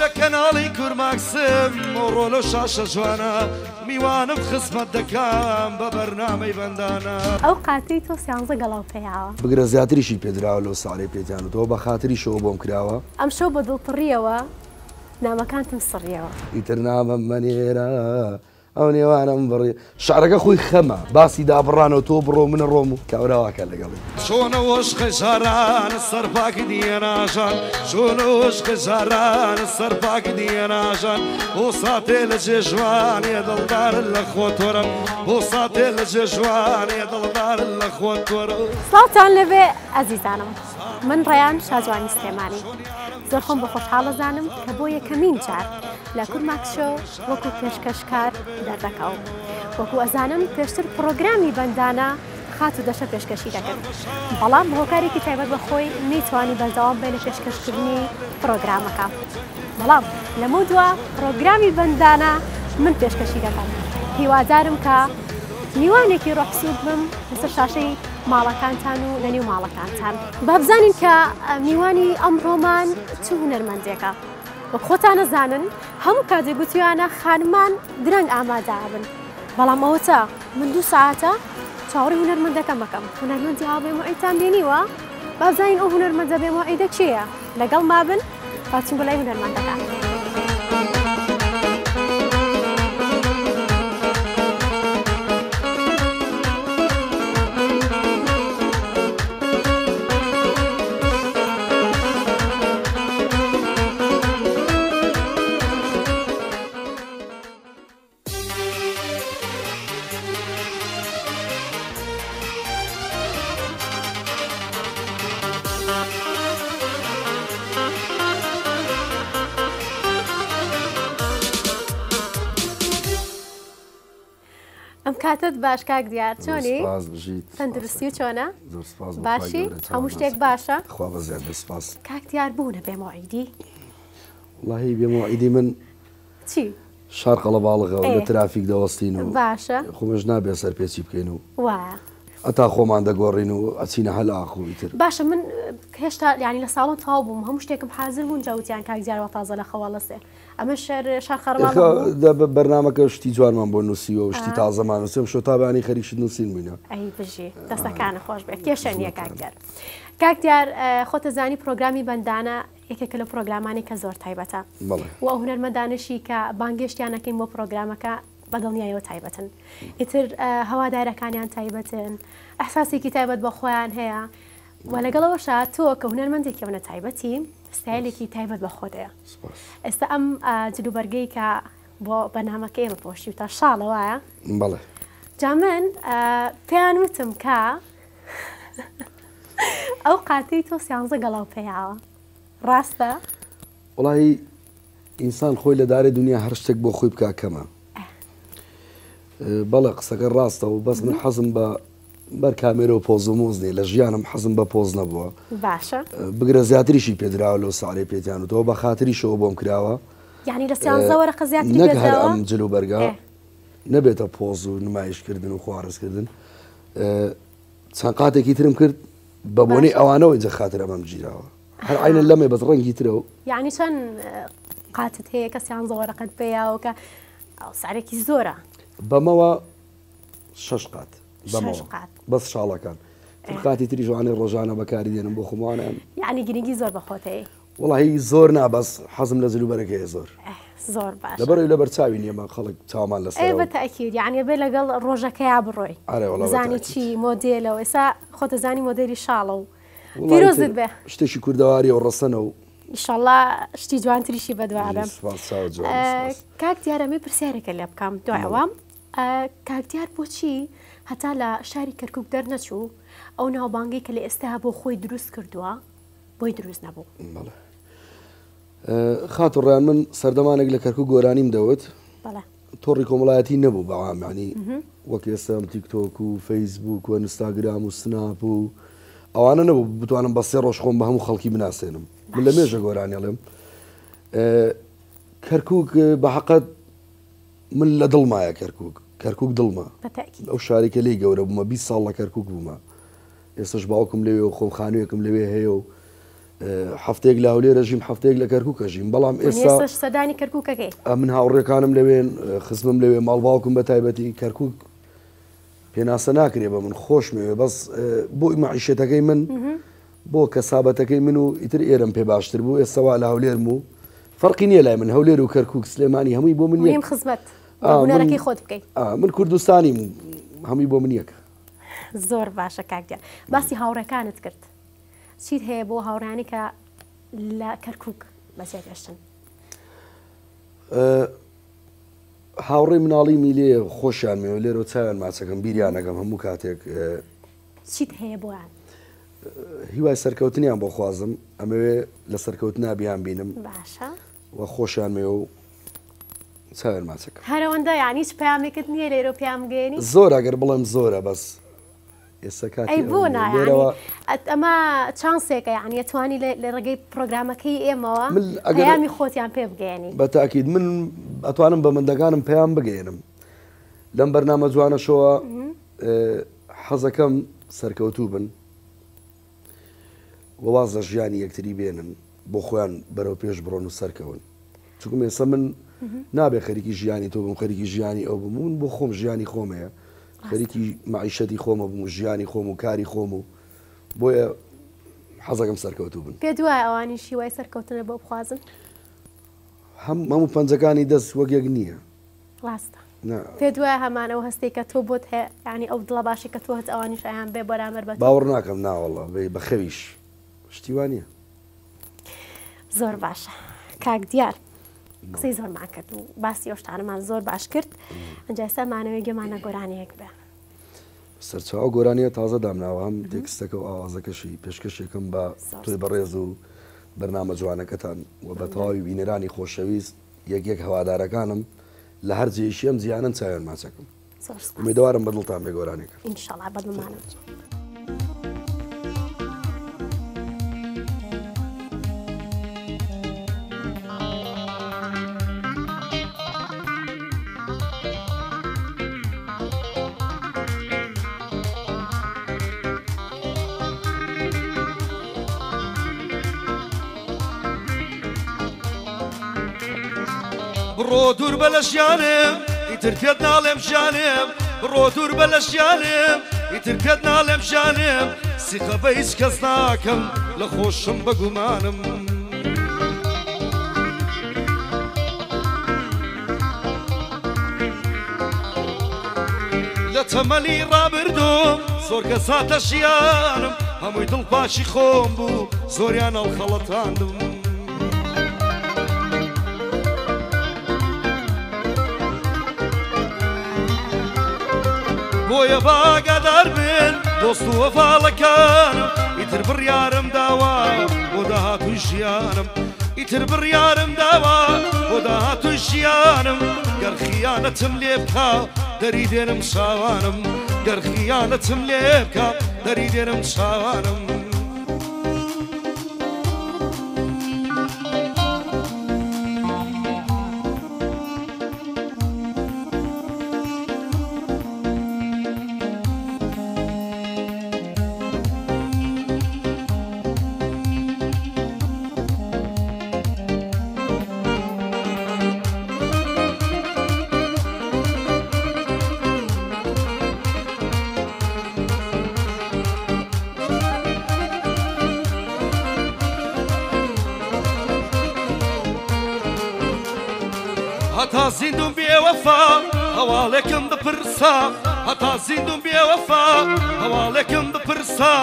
لە کەناڵی کورماکسم ڕۆلۆ شاشە جوانە میوانم خزمەت دەکەم بە بەرنامەی بەندانە ئەو قاتی تۆ سیانزە گەڵاو پێیاوە بگرە زیاتریشی پێدراوە لەو ساڵی پێتیانەوە بە خااتری شەوە بۆم کراوە ئەم شەو بە دڵپڕیەوە نامەکانتم سڕیەوە ئیتر نامە منێرە. ئەو نێوانم بڕی شارەکە خۆی خەمە باسی دابڕانەوە تۆ بڕۆ منە ڕۆم و کاوراواکە لەگەڵی چۆنەوەش قزاران سەرپاک دیێناژان چۆنەوەش قزاران سەرپاک دیێناژان بۆ ساتێ لە جێژوانێ دڵدارن لە خۆتۆرم بۆ ساتێ لە جێژوانێ دڵدارن لە خۆتۆرە ساتان لەوێ ئەزیزانم من ڕیان شازوانی سلێمانی. زۆر خۆم بە خۆشحاڵە زانم کە بۆ یەکەمین جار لە کورد ماکسشۆ وەکو پێشکەشکار دەردەکەم. وەکو ئەزانم پێشتر پرۆگرامی بەندانە خات و دەشە پێشکەشی دەکەن. بەڵام هۆکارێکی تایبەت بە خۆی نەیتوانی بەردەوام بێن لە پێشکەشکردنی پرۆگرامەکە. بەڵام لەمە دووە پرۆگرامی بەندانە من پێشکەشی دەکەم. هیوادارم کە میوانێکی ڕۆحسوود بم لەسەر شاشەی ماڵەکانتان و لەنیو ماڵەکانتان بابزانین کە میوانی ئەمڕۆمان چ هوەرمەندێکە وە خۆتانە زانن هەموو کاتێک گوتیانە خانمان درەنگ ئامادابن بەڵام ئەوتە من دوو ساعتە چاوەڕی هوەرمەندەکە مەکەم هوەرمەندی هاڵێمە ئەیتان بینیوە بابزانین ئەو هوەرمەندە بێمەوە ئەیدە چیە لەگەڵ مابن پاچین بەلای هوەرمەندەکان. کاتت باش کاک دیار چۆنی تەندروستی و چۆنە باشی هەموو شتێک باشە کاک دیار بوونە بێمە عیدی وڵی بێمە عیدی من چی؟ شار قەڵە باڵغەوە لە ترافیک دەوەستین و باشە خۆمەش نابێ سەر پێچی بکەین و وایە ئەتا خۆمان دەگۆڕین و ئەچینە هەل ئاخۆیتر باشە من هێشتا ینی لە ساڵم تاو بووم هەموو شتێکم حاضر بوون جاوتیان کاکزیارەوە تازە لە خەواڵەسێ ئەمە شەر بەرنمەکە شتی جوانمان بۆ نووسیەوە و شتی تازەمان وسم شتابانی خەریش نووسین بووینە بژی دەستەکانە خۆش بێت کێشەنیە کاکدار کاکدیار خۆتە زانی پرۆگرامی بەندانە یەکێکە لە پرۆگرامانی کە زۆر تایبەتە و هوەرمەدانشی کە بانگشتیانەکەین بۆ پرۆگرامەکە بەدڵنیایەوە تایبەتن ئیتر هەوادارەکانیان تایبەتن ئەحساسێکی تایبەت بە خۆیان هەیە و لەگەڵەوەشا تۆ کە هوەرمەندێکی ئەوە تایبەتی ستایلێکی تایبەت بە خۆدەیە ئێستا ئەم جلوبەرگەی کە بۆ بەنامەکە ئێمە پۆشی و تا شاڵەوەە بڵێ جا من پێیان وتم کە ئەو قاتی تۆ سیانزە گەڵاو پێیاوە ڕاستە وڵی ئینسان خۆی لە دارێ دنیا هەر شتێک بۆ خۆی بکە کەمە بەڵێ قسەکە ڕاستە و بەس من حەزم بە بەر کامێرە و پۆزمۆزنی لە ژیانم حەزم بە پۆز نەبووە باشە بگرە زیاتریشی پێدراوە لەو ساڵی پێیان و تەوە بە خاتری شەوە بۆم کراوە یعنی دەستیانزەوەرە قەزیاتی نەک هەر ئەم جلو بەرگا نەبێتە پۆز و نمایشکردن و خوارزکردن چەند قاتێکی ترم کرد بە بۆنی ئەوانەوەی جە خاتر ئەمەم گیرراوە هەر عینە لەمێ بە ڕەنگی ترە و یعنی چەند قاتت هەیە کەسیان زۆرەقەت پێیاوە کە سارێکی زۆرە بەمەوە شش قات بەس شاڵەکان قاتی تری جوانەی ڕۆژانە بەکاری دێنم بۆ خمانیان یعنی گرنگی زۆر بەخۆتەیە وڵی زۆر نابەس حەزم لە زلوبەرەکەی زۆر زۆر باش لەبەر لە بەرچاوی نیەمە خەڵک چامان لەس بەتەکییر یعنی بێ لەگەڵ ڕۆژەکەیا بڕۆی زانی چی مۆدلەوە ئێسا خۆتە زانی مۆدلی شاڵە و پیرۆزت بێ شتێکی کووردەواری و ڕسەنە و ئیشله شتی جوان تریشی بەدوارم کاک دیارەمێ پرسیارەکە لێ بکەم دوایەوەم کاکتیار بۆچی هەتا لە شاری کەرکک دەرنەچوو ئەو ناوبانگی کە لە ئێستا بۆ خۆی دروست کردووە بۆی دروست نەبوو خاتڕیان من سەردەمانێک لە کەرکک گۆرانیم دەوت تۆڕی کۆمەڵایەتی نەبوو بەعامانی وەک ئێستام تیکتۆک و فەیسبوک و ئەنستاگرام و سناپ و ئەوانە نەبوو بتوانم بە سێ ڕۆژ خۆم بە هەموو خەڵکی بناسێنم من لە مێژە گۆرانیڵم کەرکک بە حقت من لە دڵمایە کەرکک کەرکک دڵمە ئەو شارێکە لی گەورە بوومە بی ساڵ لە کەرکک بوومە ئێستش باوکم لەوێ و خۆمخانوێکم لەوێ هەیە و هەفتێک لە هەولێ ڕژیم هەفتێک لە کەرککەژیم بەڵام ئێستا سەدانی کەرککەکەی من هاوڕێکانم لەوێن خزمم لەوێ ماڵباوکم بە تایبەتی کەرکک پێناسە ناکرێ بە من خۆشمەوێ بەس بۆ ئیمەعیشێتەکەی من بۆ کەسابەتەکەی من و ئیتر ئێرم پێ باشتر بوو ئێستاوا لە هەولێرم و فەرقی نیە لای من هەولێر و کەرکک سلێمانی هەمووی بۆ من خزمەت هوەرەکەی خۆت بکەیت من کوردستانیم هەمی بۆ منیەکە زۆر باشە کاکە باسی هاوڕەکانت کرد چیت هەیە بۆ هاوڕانی کە لە کەرکک بەسێک گەشتن هاوڕێ مناڵی میلێ خۆشیان مێ لێرە چاویان ماچەکەم بیریانەکەم هەموو کاتێک چیت هەیە بۆیان هیوای سەرکەوتنیان بۆ خوازم ئەمەوێ لە سەرکەوت نابیان بینم وە خۆشیان مێ و چاوێرماچەکە هەرەوەندا یانیش پامێکت نییە لێرە پیامگەێنی زۆر ئەگەر بڵێم زۆرە بەس ئێستاکەی بۆ نایەوە ئەمە چانسێکە یعنی توانی لە ڕێگەی پرۆگرامەکەی ئێمەوە ئەگەرامی خۆتیان پێ بگەێنی بە تاکیید من ئەتوانم بە مندەکانم پێیان بگەێنم لەم بەرنامە جوانەشەوە حەزەکەم سەرکەوتوو بن وەوازە ژیانی یەکتری بێنن بۆ خۆیان بەرەو پێش بڕۆن و سەرکەون چکم ێستا من نابێ خەریکی ژیانی تۆ بم خەریکی ژیانی ئەو بمون بۆ خۆم ژیانی خۆمەیە خەریکی معیشەتی خۆمە بم ژیانی خۆم و کاری خۆم و بۆیە حەزەکەم سەرکەوتو بن پێ دوای ئەوانی شیوای سەرکەوتنە بۆ بخوازن هەم هەموو پەنجەکانی دەست وەگەک نییە ڕاستە پێ دوای هەمان ئەو هەستێک کە تۆ بۆت هەیە ینی ئەو دڵە باشی کە تۆ هەت ئەوانی شیان بێ بەرامەر بە باوەڕ ناکەم ناوەڵە بەخەویش شتیوانە زۆر باشە کاک دیار قسەی زۆرمان کرد و باسی ئەوشتانەمان زۆر باش کرد ئەنجستا مانەوەی گەمانە گۆرانەیەک بە. سەرچاو گۆرانیە تازە دامناوە هەم تێکستەکە و ئاوازەکەشی پێشکەشێکم بە توی بەڕێز و بەرنامە جوانەکەتان و بە تەواوی بینێرانی خۆشەویست یەکێک هەوادارەکانم لە هەر جێشیەم زیانن چاوێن ماچەکەم. امیدوارم بدڵتان بێ گۆرانێک. انشاءڵ بەدڵمانە. ڕۆ دوور بە لە ژیانم ئیتر پێت ناڵێم ژیانم ڕۆ دوور بە لە ژیانم ئیتر پێت ناڵێم ژیانم سیخە بە هیچ کەس ناکەم لە خۆشم بەگومانم. تەمەلی ڕابردوم زۆر کە ساتە ژیانم هەمووی دڵ پاشی خۆم بوو زۆریان ئەو خەڵەتاندم. بۆیە باگادار بن دۆست و وەفاڵەکانم ئیتر بڕیارم داوا بۆ داهاتوو ژیانم ئیتر بڕیارم داوا بۆ داهاتوو ژیانم گەرخیانەتم لێ بکە دەری دێنم ساوانم گەرخیانەتم لێ بکە دەری دێنم ساوانم بێوەفا هەواڵێکم بپرسا هەتا زیندوم بێوەفا هەواڵێکم بپرسا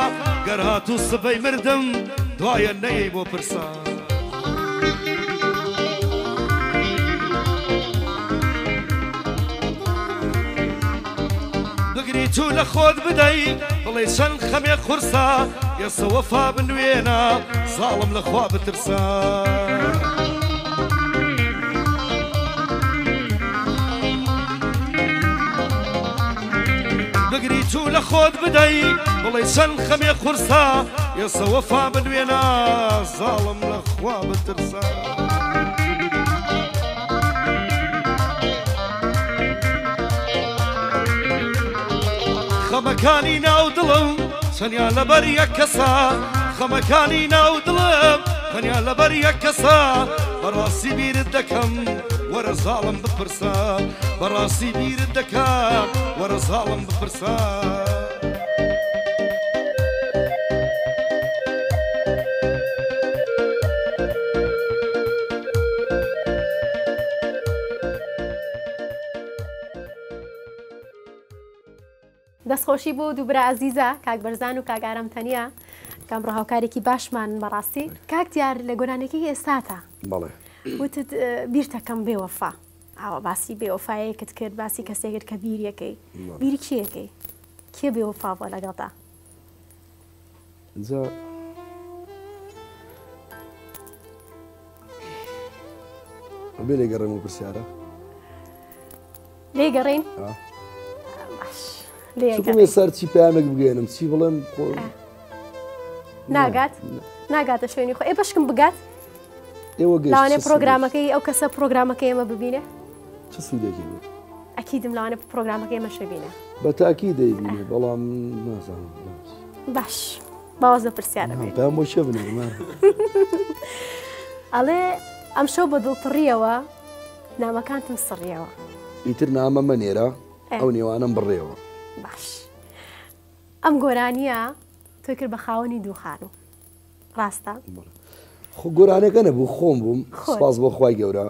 گەرهات و سبەی مردم دوایە نەیە بۆ پرسا. تو لە خۆت بدەی بڵێ چەند خەمێ قورسا یەسەوەفا بنوێنە ساڵم لەخوا بترسە. چوو لە خۆت بدەی بڵی چەند خەمێ قورسا یەسەوەفا بنوێنە زاڵم لە خوا بترسا. خەمەکانی ناو دڵم چەنیا لەبەر یەک کەسا خەمەکانی ناو دڵم تەنیا لەبەر یەک کەسا بەڕاستی بیرت دەکەم وەرە زاڵم بپرسە بەڕاستی بیرت دەکەم وەرە زاڵم بپرسە. دەستخۆشی بۆ دووبرا عزیزە کاک بەرزان و کاگارم تەنیا کام ڕهاوکارێکی باشمان بەڕاستی کاک دیار لە گۆرانێکی ئێستاتە بڵێ وتت بیرتەکەم بێوەفا ئاوە باسی بێوەفاەیەکت کرد باسی کەسێکت کە بیریەکەی بیری کیەکەی کێ بێوەفا بۆ لەگەڵدا بێ لێگەڕێم و پرسیارە لێگەڕین سەر چی پامێک بگەێنم چی بڵێم ناگات ناگاتە شوێنی خۆ ئێ بەشکم بگات ئێوەگەڵانێ پرۆگرامەکەی ئەو کەسە پرۆگرامەکە ئێمە ببینە چ سوودێکی ئەکیدم لەوانە پرۆگرامەکەی مەشە بینە بە تاکی دەیبینێ بەڵام نازانم باش باوەز لە پرسیارەپام بۆ شە بنێ ئەڵێ ئەم شەو بە دڵپڕیەوە نامەکانتم سڕیەوە ئیتر نامە مەنێرە ئەو نێوانم بڕێەوە باش ئەم گۆرانیە توی کرد بە خاوەنی دوو خان و ڕاستە؟ گۆرانەکە نەبوو خۆم بووم سپاس بۆ خی گەورە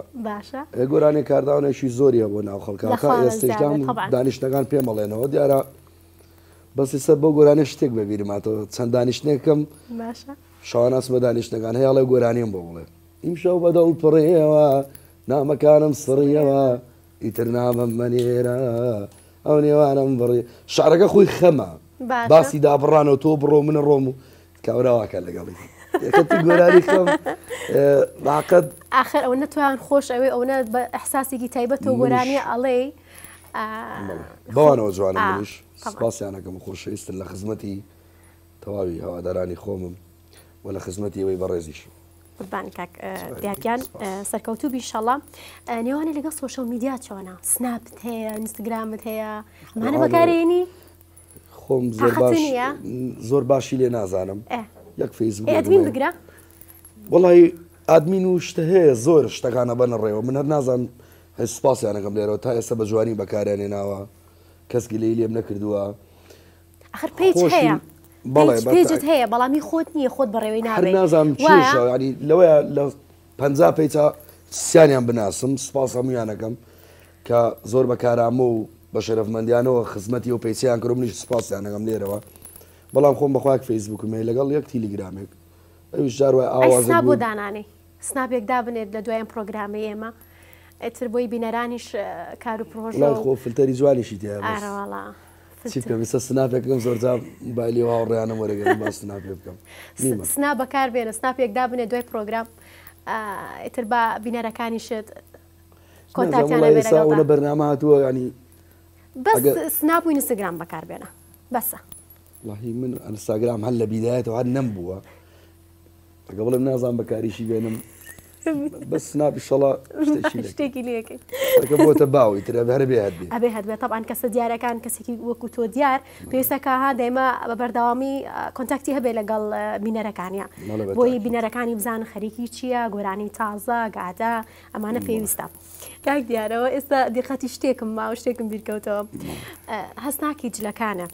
گۆرانی کارداونێکی زۆریە بۆ ناو خەڵکەکە ئێستشدان دانیشتەکان پێمەڵێنەوە دیارە بەسی سەر بۆ گۆرانە شتێک بەبیرماتەوە چەند دانیشتێکم شاناس بە دانیشتەکان هەیەڵێ گۆرانیم بۆ بڵێ ئیمشەو بەدەڵ پڕێەوە نامەکانم سڕیەوە ئیتر نامم مەنێرە ئەو نێوانم بڕێ شارەکە خۆی خەمە باسی دابڕانەوە تۆ بڕۆ منە ڕۆم و کاوراواکە لەگەڵی. گۆرانی خەم باقەت آخر ئەو نتوان خۆش ئەوێ ئەوە بە ئەحساسێکی تایبەت و گۆرانی ئەڵێ بەوانەوە جوانە منش سپاسیانەکەم خۆشەویستن لە خزمەتی تەواوی هەوادارانی خۆمم و لە خزمەتی ئەوەی بەڕێزیشم قوربان کاک دیارگیان سەرکەوتو بیشەڵە نێوانە لەگەڵ سوۆشە میدیا چۆنا سناپت هەیە ئینستاگرامت هەیە ئەمانە بەکارێنی خۆم زۆر باش زۆر باشی لێ نازانم یەک فیسبین بگرە وڵی ئادمین و شتە هەیە زۆر شتەکانە بەنە ڕێەوە من هەر نازان سپاسیانەکەم لێرەوە تا ئێستا بە جوانی بەکارێنێ ناوە کەسگی لی لێم نەکردووە ئەخر پێیت هەیە بەڵێت هەیە بەڵامی خۆت نییە خۆت بەڕێوەی نابێت نازانم ینی لەوەیە لە پەنج پێی تا سیانیان بناسم سپاس هەمویانەکەم کە زۆر بەکارامە و بە شەرفمەندیانەوە خزمەتی و پێیسیان کڕم نیش سپاسیانەکەم لێرەوە بەڵام خۆم بەخواک فیسبوکمێ لەگەڵ یەک تیلیگرامێک ئەوش جاروای ئاوا بۆ دانانی سنابێک دابنێت لە دوایەن پرۆگرامی ئێمە ئەتر بۆی بینەرانیش کار و پرۆژ خۆ فلتەری جوانیشی دیسە سناپێکم زۆر بالی هاوڕیانم وەرەگەم با سناپێ بکەم سنا بەکار بێنە سناپێک دابنێ دوای پرۆگرام ئتر با بینەرەکانی شت کۆتاکیانە بەرنامە هاتووە ینی بەس سناپ و ئینستاگرام بەکار بێنە بەسە والله من انستغرام هلا بدايته وعاد ننبوها قبل ما نظام بكاري شي بينهم بس ناب نعم، ان شاء الله اشتكي لك اشتكي بو تباوي ترى بهربي هدي ابي هدي طبعا كاس ديار كان كاس وكو تو ديار بيسا كاها دائما بردوامي آه، كونتاكتي هبي لقال آه، بينر كانيا يعني. بوي بينر كاني بزان خريكي تشيا قراني تازا قاعده امانه في نعم. ويستا كاك ديار اسا دقتي شتيكم ما وشتيكم بيركوتو نعم. آه، هسناكي جلكانه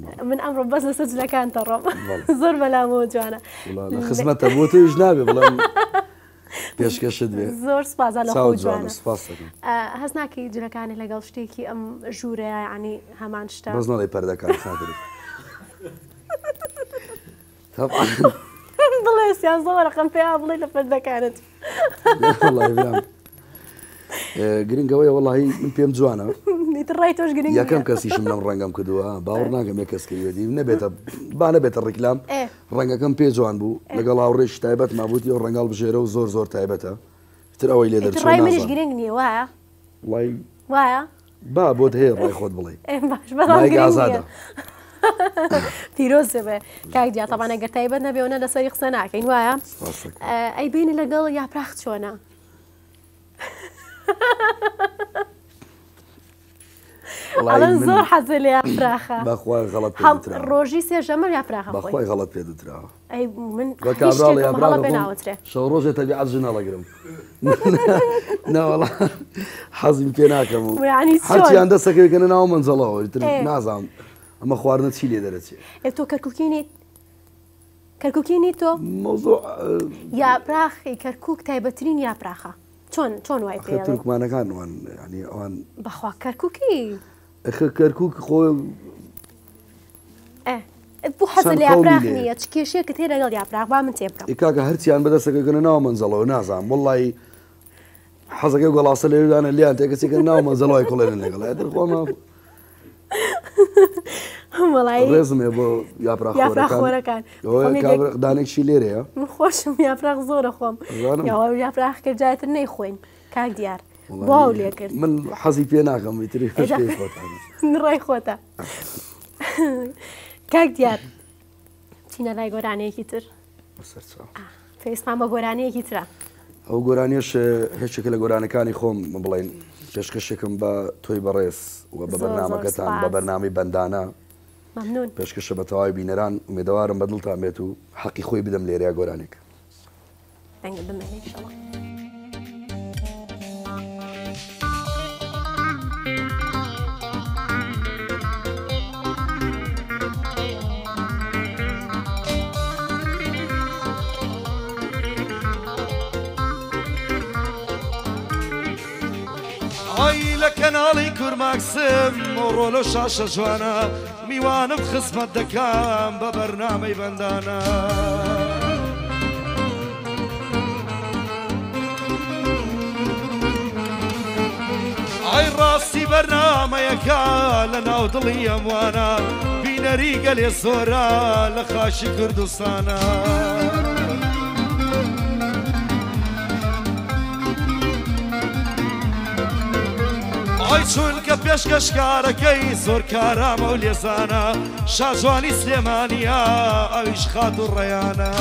نعم. من امر بس لسجله كانت الرب زر بلا موت وانا والله خزمه تموت جنابي والله ليش كشد بي زور سباز على خوج جوانا سباز آه هزناكي جلكاني لقل شتيكي ام جوري يعني همان شتا بس نالي برده كان خادري طبعا بلس يا زور رقم فيها بلي لفرده كانت والله يبيعم گرنگەوەی وڵی من پێم جوانە یەکەم کەسیشم لەم ڕەنگەم کردووە باوەڕ ناگەم یە کەسکردی نەبێتە با نەبێتە ڕیکلام ڕەنگەکەم پێ جوان بوو لەگەڵ هاوڕێش تایبەت مابووتی و ڕنگال بژێرە و زۆر زۆر تایبەتە تر ئەوەی لێ دەرچ گرنگ نیە وایە وایە با بۆت هەیە ڕای خۆت بڵێ ئازادە. پیرۆز بێ کاک دیاتەبانە گەرتای بەر نەبێونە لەسەری قسە ناکەین وایە ئەی بینی لەگەڵ یاپراخت چۆنا. زۆر حەزە لە یافراخە ڕۆژی سێژەمەر یافراخە بەخوای غڵت پێ دوترا شە ڕۆژێت تەبی عز نەڵەگرم ناوەڵ حەزیم پێ ناکەم ویان دەستەکەکەن ناو منزەڵەوە نازانم ئەمە خواردنە چی لێ دەرەچێت تۆ کەرککینیت کەرککینی تۆ مۆزۆ یاپراخی کەرکک تایبەترین یاپراخە چۆن چۆن وای تورکمانەکانوان وان ئەوان بەخوا کەرککی کەرکک خۆ بۆ حەزە لە یاپراغ نیە چ کێشەیەکە تێ لەگەڵ یاپراغ با من تێ بکەم کاکە هەرچیان بەدەستەکەگەنە ناو منزەڵەوە نازانم وڵی حەزەکە گوڵاستە لێدانە لیان تێکەچێکە ناو منزەڵەوەی کوڵێن لەگەڵ دەخواۆ ڕێزمێ بۆ یاپراخۆرەکاندانێکشی لێرەیە خۆشم یاپراق زۆرە خۆم یاپراخکە جاتر نەیخۆین کاک دیار باو لێکرد من حەزی پێ ناکەم تری ڕای خۆتە کاک دیار چینە لای گۆرانەیەکی تر پێستان بە گۆرانەیەکی ترە ئەو گۆرانیش هێچێکە لە گۆرانەکانی خۆم بڵێن پێشکەشێکم بە تۆی بەڕێز و بە بەرنمەکەتان بە بەرنامی بەندانە پێشکەشە بە تەواوی بینەران مێدەوارم بەدڵتان بێت و حەقی خۆی بدەم لێریا گۆرانێک. لە کەناڵی کورماکسم ڕۆلە شاشە جوانە میوانم خزمەت دەکەم بە بەرنامەی بەندانە. ئای ڕاستی بەرنمەیەەکە لە ناو دڵی ئەموانە بینەری گەلێ زۆرە لە خاشی کوردستانە. ئەوی چونکە پێشکەشکارەکەی زۆر کارامە و لێزانە شاژوانی سلێمانیا ئەویش خات و ڕێیانە.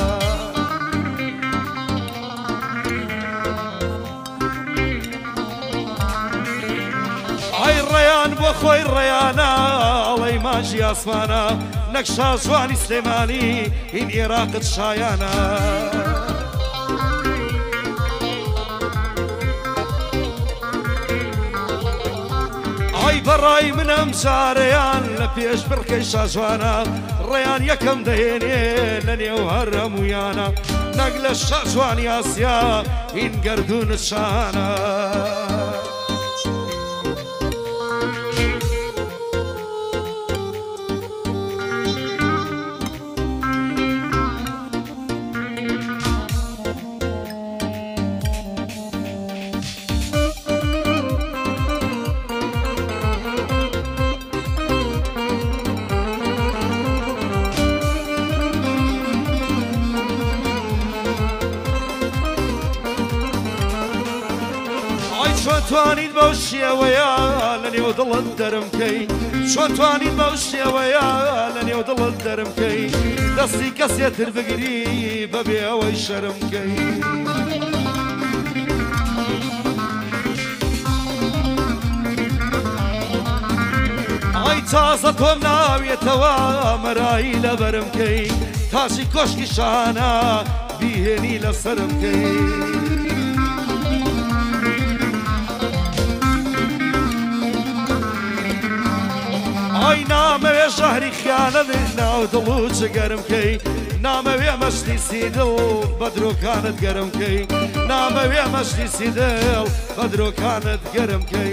ڕێیان بۆ خۆی ڕێیانە ئەڵەی ماژی ئاسمانە نەک شاژوانی سلێمانی هین عێراقت شایانە. ئەی بەڕای منم سارەیان لە پێش بڕکەی سازوانە ڕێیان یەکەم دەهێنێ لە نێو هەرەمویانە نەک لە شەزوانی ئاسیا هین گردون شانە. توانیت بەو شێوەیە لە نێو دڵت دەرمکەی چۆن توانیت بەو شێوەیە لە نێو دڵت دەرمکەی دەستی کەسێتر بگری بەبێ ئەوەی شەرمکەی. تازە تۆم ناویێتەوە مەرایی لە بەرمکەی تاشی کۆشکی شانە بیهێنی لە سرمکەی. نامەوێ شەهری خیانە ناو دڵ و جگەرم کەی نامەوێ مەشتی سیدڵ بە درۆکانت گەرم کەی نامەوێ مەشتی سیدڵ بە درۆکانت گەرم کەی.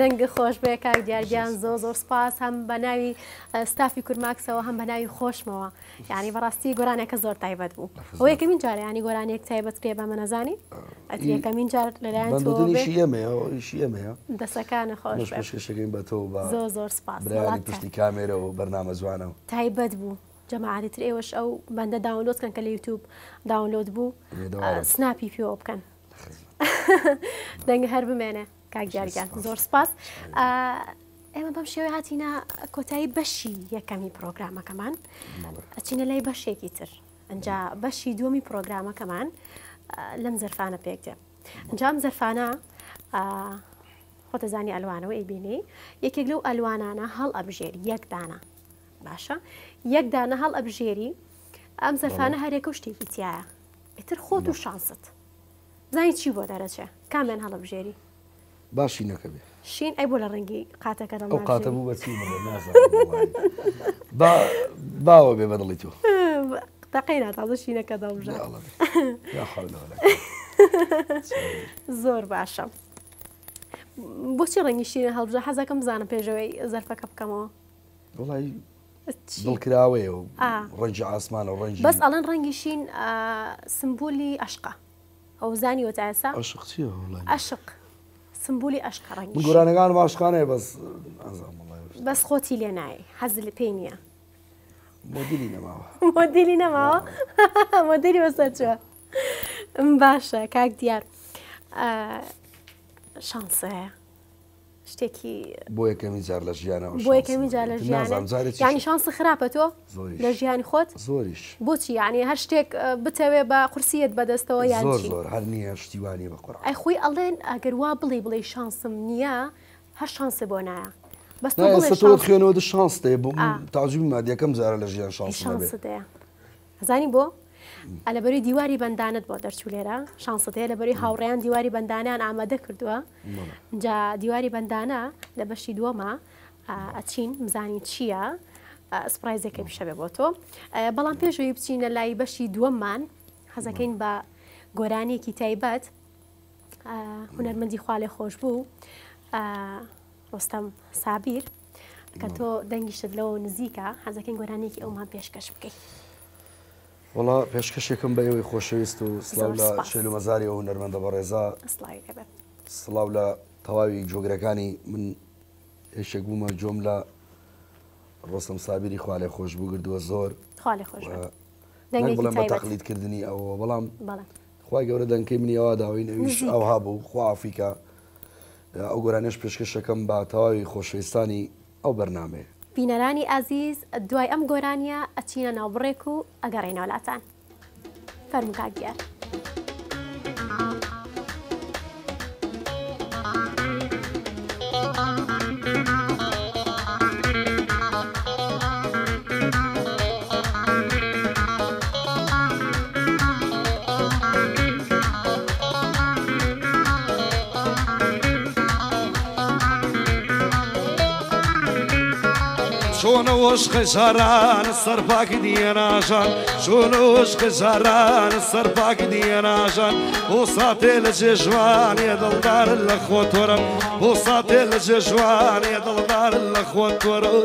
دەنگ خۆش بێ کاک دیارگیان زۆ زۆر سپاس هەم بە ناوی ستافی کورماکسەوە هەم بە ناوی خۆشمەوە یعنی بەڕاستی گۆرانێکە زۆر تایبەت بوو ئەو یەکەمین جارە ینی گۆرانێک تایبەت پێ بە منەزانی ئەتریەکەمین جار لەلایەن دەسەکانە خۆشەکەین بە تۆ زۆر زۆر سپاس پشتی کامێرەوە بەرنامە جوانەوە تایبەت بوو. جەماعری تر ئێوەش ئەو بەندە داونلۆدکەن کە لە یوتوب داونلۆد بوو سناپی پێوە بکەن دەنگ هەر بمێنێ کاگیارگیان زۆر سپاس ئێمە بەم شێوەی هاتیە کۆتایی بەشی یەکەمی پرۆگرامەکەمان ئەچینە لای بەشێکی تر ئەجا بەشی دووەمی پرۆگرامەکەمان لەم زەرفانە پێکتێ ئەنجام زەرفانە خۆتەزانی ئەلوانەوە ئەیبینی یەکێک لەو ئەلوانانە هەڵ ئەبژێری یەکدانە باشە یەکدانە هەڵ ئەبژێری ئەم زەرفانە هەرێکە و شتێکی تایە ئیتر خۆت و شانست زانی چی بۆ دەرەچێ کامیان هەڵ ئەبژێری باشی نەکەبێت شین ئەی بۆ لە ڕەنگی قاتەکەم ئەو قاتە بوو بەچی باوە بێ بەدڵی تۆ تەقینا تازە شینەکە دەڵژ زۆر باشە بۆچی ڕەنگی شینە هەڵبژە حەزەکەم بزانم پێشەوەی زەرفەکە بکەمەوە وڵی دڵکراوەیە و ڕەنجی ئاسمانە ڕنج بەس ئەڵەن ڕەنگیشین سمبولی عشقا ئەو زانی وەتەسا عشق سمبولی اشکرانگیش من گرانگان و اشکرانه بس ازام الله بس خوطی لیا نعی حزل پینیا مدیلی نما مدیلی نما مدیلی بس اچوا باشه که دیار شانسه شتێکی بۆ یەکەمی جار لە ژیانەوە بۆ یەکەمی جار لە ژیان ینی شانس خراپە تۆ لە ژیانی خۆت زۆریش بۆچی ینی هەر شتێک بتەوێ بە قورسیت بەدەستەوە یان زۆر هەر نییە شتیوانی بەقڕ ئەی خۆی ئەڵێن ئەگەروا بڵێ بڵێ شانسم نییە هەر شانسە بۆ نایە بەستۆ خوێنەوە شانس دێ بۆ تاجمی مادیەکەم زارە لە ژیان شانس زانی بۆ؟ لەبەری دیواری بەندانت بۆ دەرچوو لێرە شانسەت هەیە لەبەری هاوڕیان دیواری بەندانیان ئامادە کردووە جا دیواری بەندانە لە بەشی دووەمە ئەچین مزانی چییە؟ سپایزەکەی پیشەبێ بۆ تۆ بەڵام پێشوی بچینە لای بەشی دووەممان حەزەکەین بە گۆرانێکی تایبەت هوەرمەندی خوالێ خۆش بوو ڕۆستەم سابیر کە تۆ دەنگیشت لەوە نزیکە حەزەکەین گۆرانێکی ئەومان پێشکەش بکەیت. وڵا پێشکەشێکم بە ئێوەی خۆشەویست و سلااو لە شێل و مەزاری و نەرمەندە بە ڕێزا سلااو لە تەواوی جۆگرەکانی من هێشێک بوومە جۆم لە ڕۆستم سابیری خوالێ خۆش بوو گردووە زۆر بڵێم بە تەقلیدکردنی ئەوە بەڵام خی گەورە دەنکەی منیەوە داوین نوویش ئەو هابوو خوافیکە ئەو گۆرانێش پێشکەشەکەم با تەواوی خۆشویستانی ئەو بەرنمەیە بینەرانی ئازیز دوای ئەم گۆرانیە ئەچینە ناوبڕێک و ئەگەڕێنەوەلاتان فەرموکگیێر. عشق شران سر پاک دیان آشان شون عشق شران سر پاک دیان آشان او ساته لجوان یا دلدار لخوت ورم او ساته لجوان یا دلدار لخوت ورم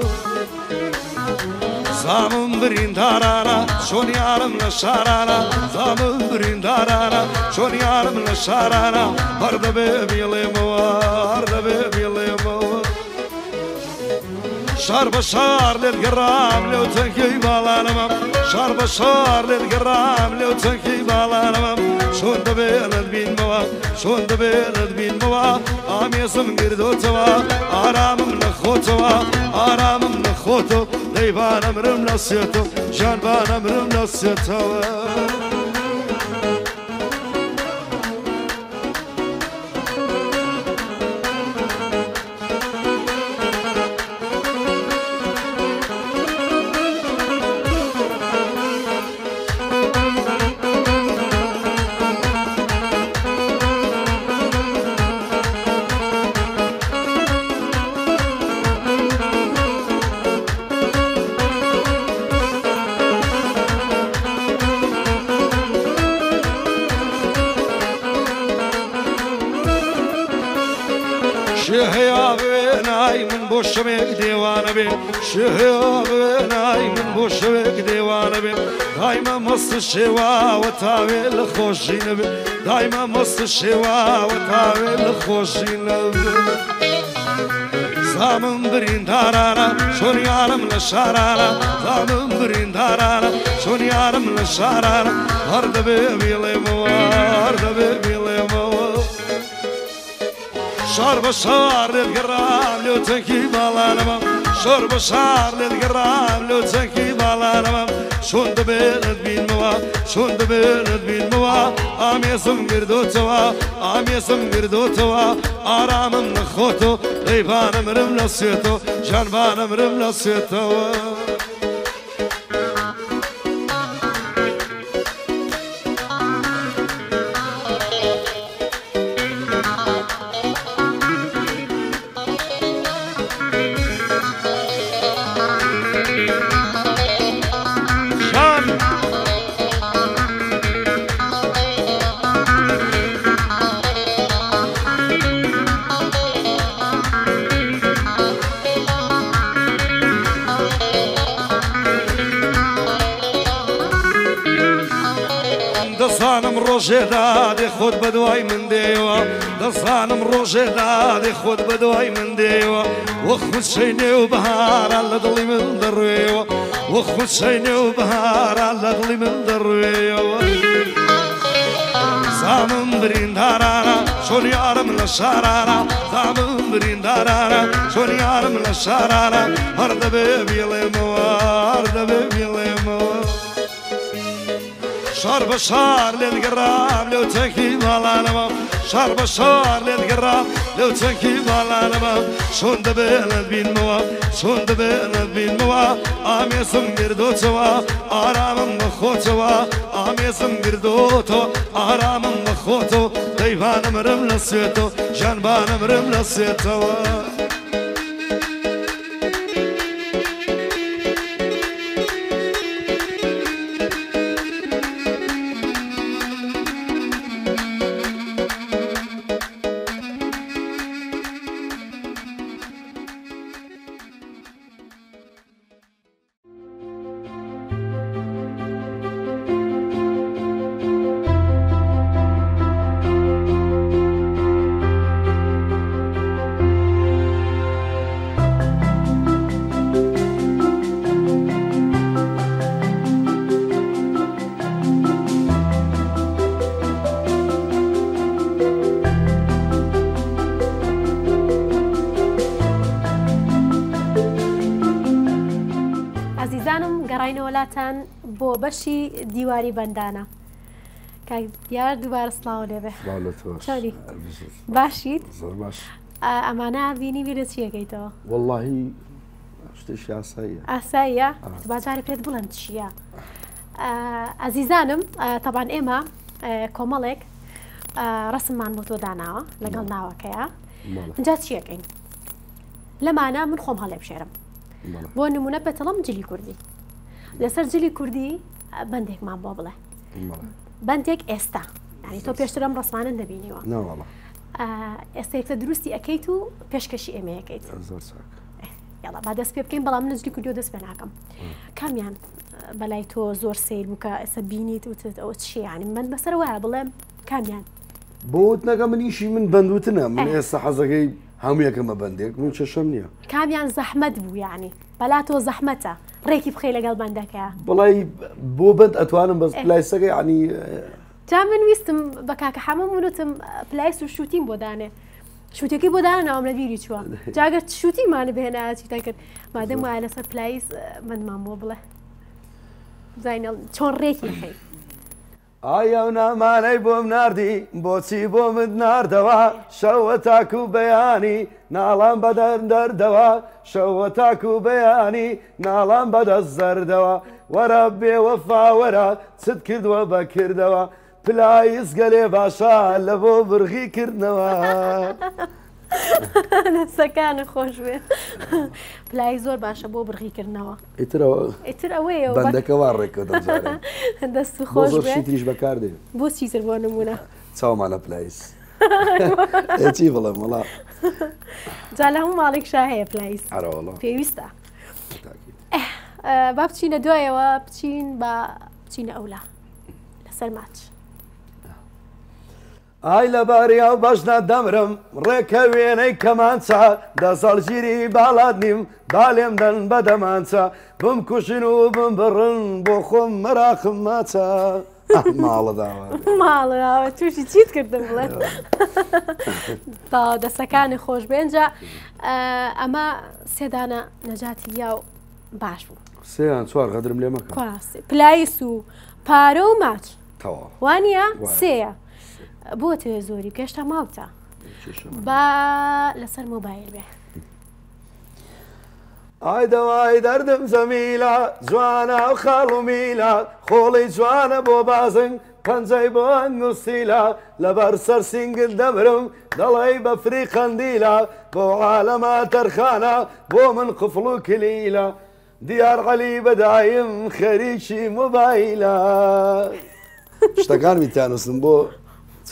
زامم برین دارانا چون یارم لشارانا زامم برین دارانا چون یارم لشارانا برد به بیلیم و برد به بیلیم شار بشهر للقرام لو تنكي بالانمام شهر بشهر للقرام لو تنكي بالانمام شون دبيل بين موا شون دبيل بين موا آمي اسم قردو توا آرام من توا آرام من خوتو ليبان امرم نصيتو شان بان امرم نسیتو بوشمك ديوان بي شهاب نايم بوشمك ديوان بي دايما مص شوا وتاويل خوشين بي دايما مص شوا وتاويل خوشين بي زامم برین دارانا شون یارم لشارانا زامم برین دارانا شون یارم لشارانا هر دبی بیلی مو هر دبی شرب صار للقرام لو تنكي بالانمام شرب صار للقرام لو تنكي بالانمام شون دبيرت بين موا شون دبيرت بين موا آمیزم گردو توا آمیزم گردو توا آرامم نخوتو غیبانم رم نسیتو جانبانم رم نسیتو ڕۆژێ دادێ خۆت بە دوای من دێوە دەزانم ڕۆژێ دادێ خۆت بە دوای من دێوە وە خوچەی نێ و بەهاران لە دڵی من دەڕێەوە وە خوچەی نێ و بەهاران لە دڵی من دەڕێەوە زامم بریندارانە چۆن یارم لە شارانە زامم بریندارانە چۆن یارم لە شارانە هەر دەبێ بیڵێمەوە هەر دەبێ بیڵێمەوە شرب شار للقراب لو تكي مالانبا شرب شار للقراب لو تكي مالانبا شوند بلد بين موا شوند بلد بين موا آمیزم گردو توا آرامم خود توا آمیزم گردو تو آرامم خود تو دیوانم رم لسیتو جنبانم رم لسیتو بەشی دیواری بەندانە دیار دووبارە سلااو لێبێ باشیت ئەمانە بینی ویرە چیەکەیتەوە واللهی شتش ئاساییە ئاساییە بازارە پێت بڵند چییە ئەزیزانم تەبان ئێمە کۆمەڵێک ڕسممان بۆ تۆ داناوە لەگەڵ ناوەکەیە اینجا چیەکەین لەمانە من خۆم هەڵێ بشێرم بۆ نمونە بەتەڵم جلی کوردی لەسەر جلی کوردی بەندێکمان بۆ بڵێ بەندێک ئێستا ینی تۆ پێشترم ڕسمانە دەبینیوە ئێستێکتە دروستی ئەەکەیت و پێشکەشی ئێمەیەکەیت یاڵا با دەست پێ بکەین بەڵام نزلی کوردیۆ دەست پێ ناکەم کامیان بەلای تۆ زۆر سیر بووکە ئەسە بینیت وتت ئەو چیانی من بەسەر وایە بڵێم کامیان بۆت نەکە منیشی من بندوتنە من ئێستا حەزەکەی هەموویەکەمە بەندێک من چشم نییە کامیان زەحمەت بوو یعنی بەلا تۆ زەحمەتە ڕێکی بخی لەگەڵ بەندەکە بڵی بۆ بند ئەتوانم بەس لای سەگەی عنی جا من ویستم بە کاکە حەمە منوتم پلایس و شووتیم بۆ دانێ شووتێکی بۆ داە ناوم لە بیری چوە جاگەر شووتیمانە بهێناچیتە کرد مادەم وایە لەسەر پلایس منمان بۆ بڵێ زای چۆن ڕێکی خی ئایا و نامانەی بۆم نردی بۆچی بۆمت نردەوە شەوە تاک و بەیانی ناڵام بەدەر دەردەوە شەوە تاک و بەیانی ناڵام بەدەست زەردەوە وەرە بێوە فاوەرە چت کردووە بەکردەوە پلایز گەلێ باشە لە بۆ برغی کردنەوە. دەستەکانە خۆش بێ پلای زۆر باشە بۆ بڕغیکردنەوە ئیتر ئەوەیە بەندەکەوا ڕێکە دەست خۆش تریش بەکاردێ بۆ چیتر بۆ نمونە چاومانە پلایس چی بڵێ مڵا جا لە هەموو ماڵێکشا هەیە پلایس پێویستە با بچینە دوایەوە بچین بە بچینە ئەولا لەسەر ماچ. ئای لە باریا و بەشدا دەمرم ڕێکە وێنەی کەمانچە دەسەڵگیری باڵات نیم باێم دەن بە دەمانچە بم کوشن و بم بڕن بۆ خۆم مەراخم ماچە. ماڵەداوە تووشی چیت کردم بڵێت تا دەستەکانی خۆش بێنجا ئەمە سێدانە نەجاتی یا و باش بوو سیان چوار غەدرم لێمە پلای سو پارە و ماچ وانە سەیە بۆ توێ زۆری پێشتا ماوتە با لەسەر مۆبایل بێ. ئایدەوای دەردم زەمیلا جوانە و خاڵمیلا خۆڵی جوانە بۆ بازنگ پەنجەی بۆ ئەنگوسیلا لەبەر سەر سینگل دەبرم دەڵی بەفری قەندیلا بۆ عالەما تەرخانە بۆ من قفڵ و کلیلا دیار غەلی بەدایم خەریکی مۆبایلا شتەکان میتیانوسم بۆ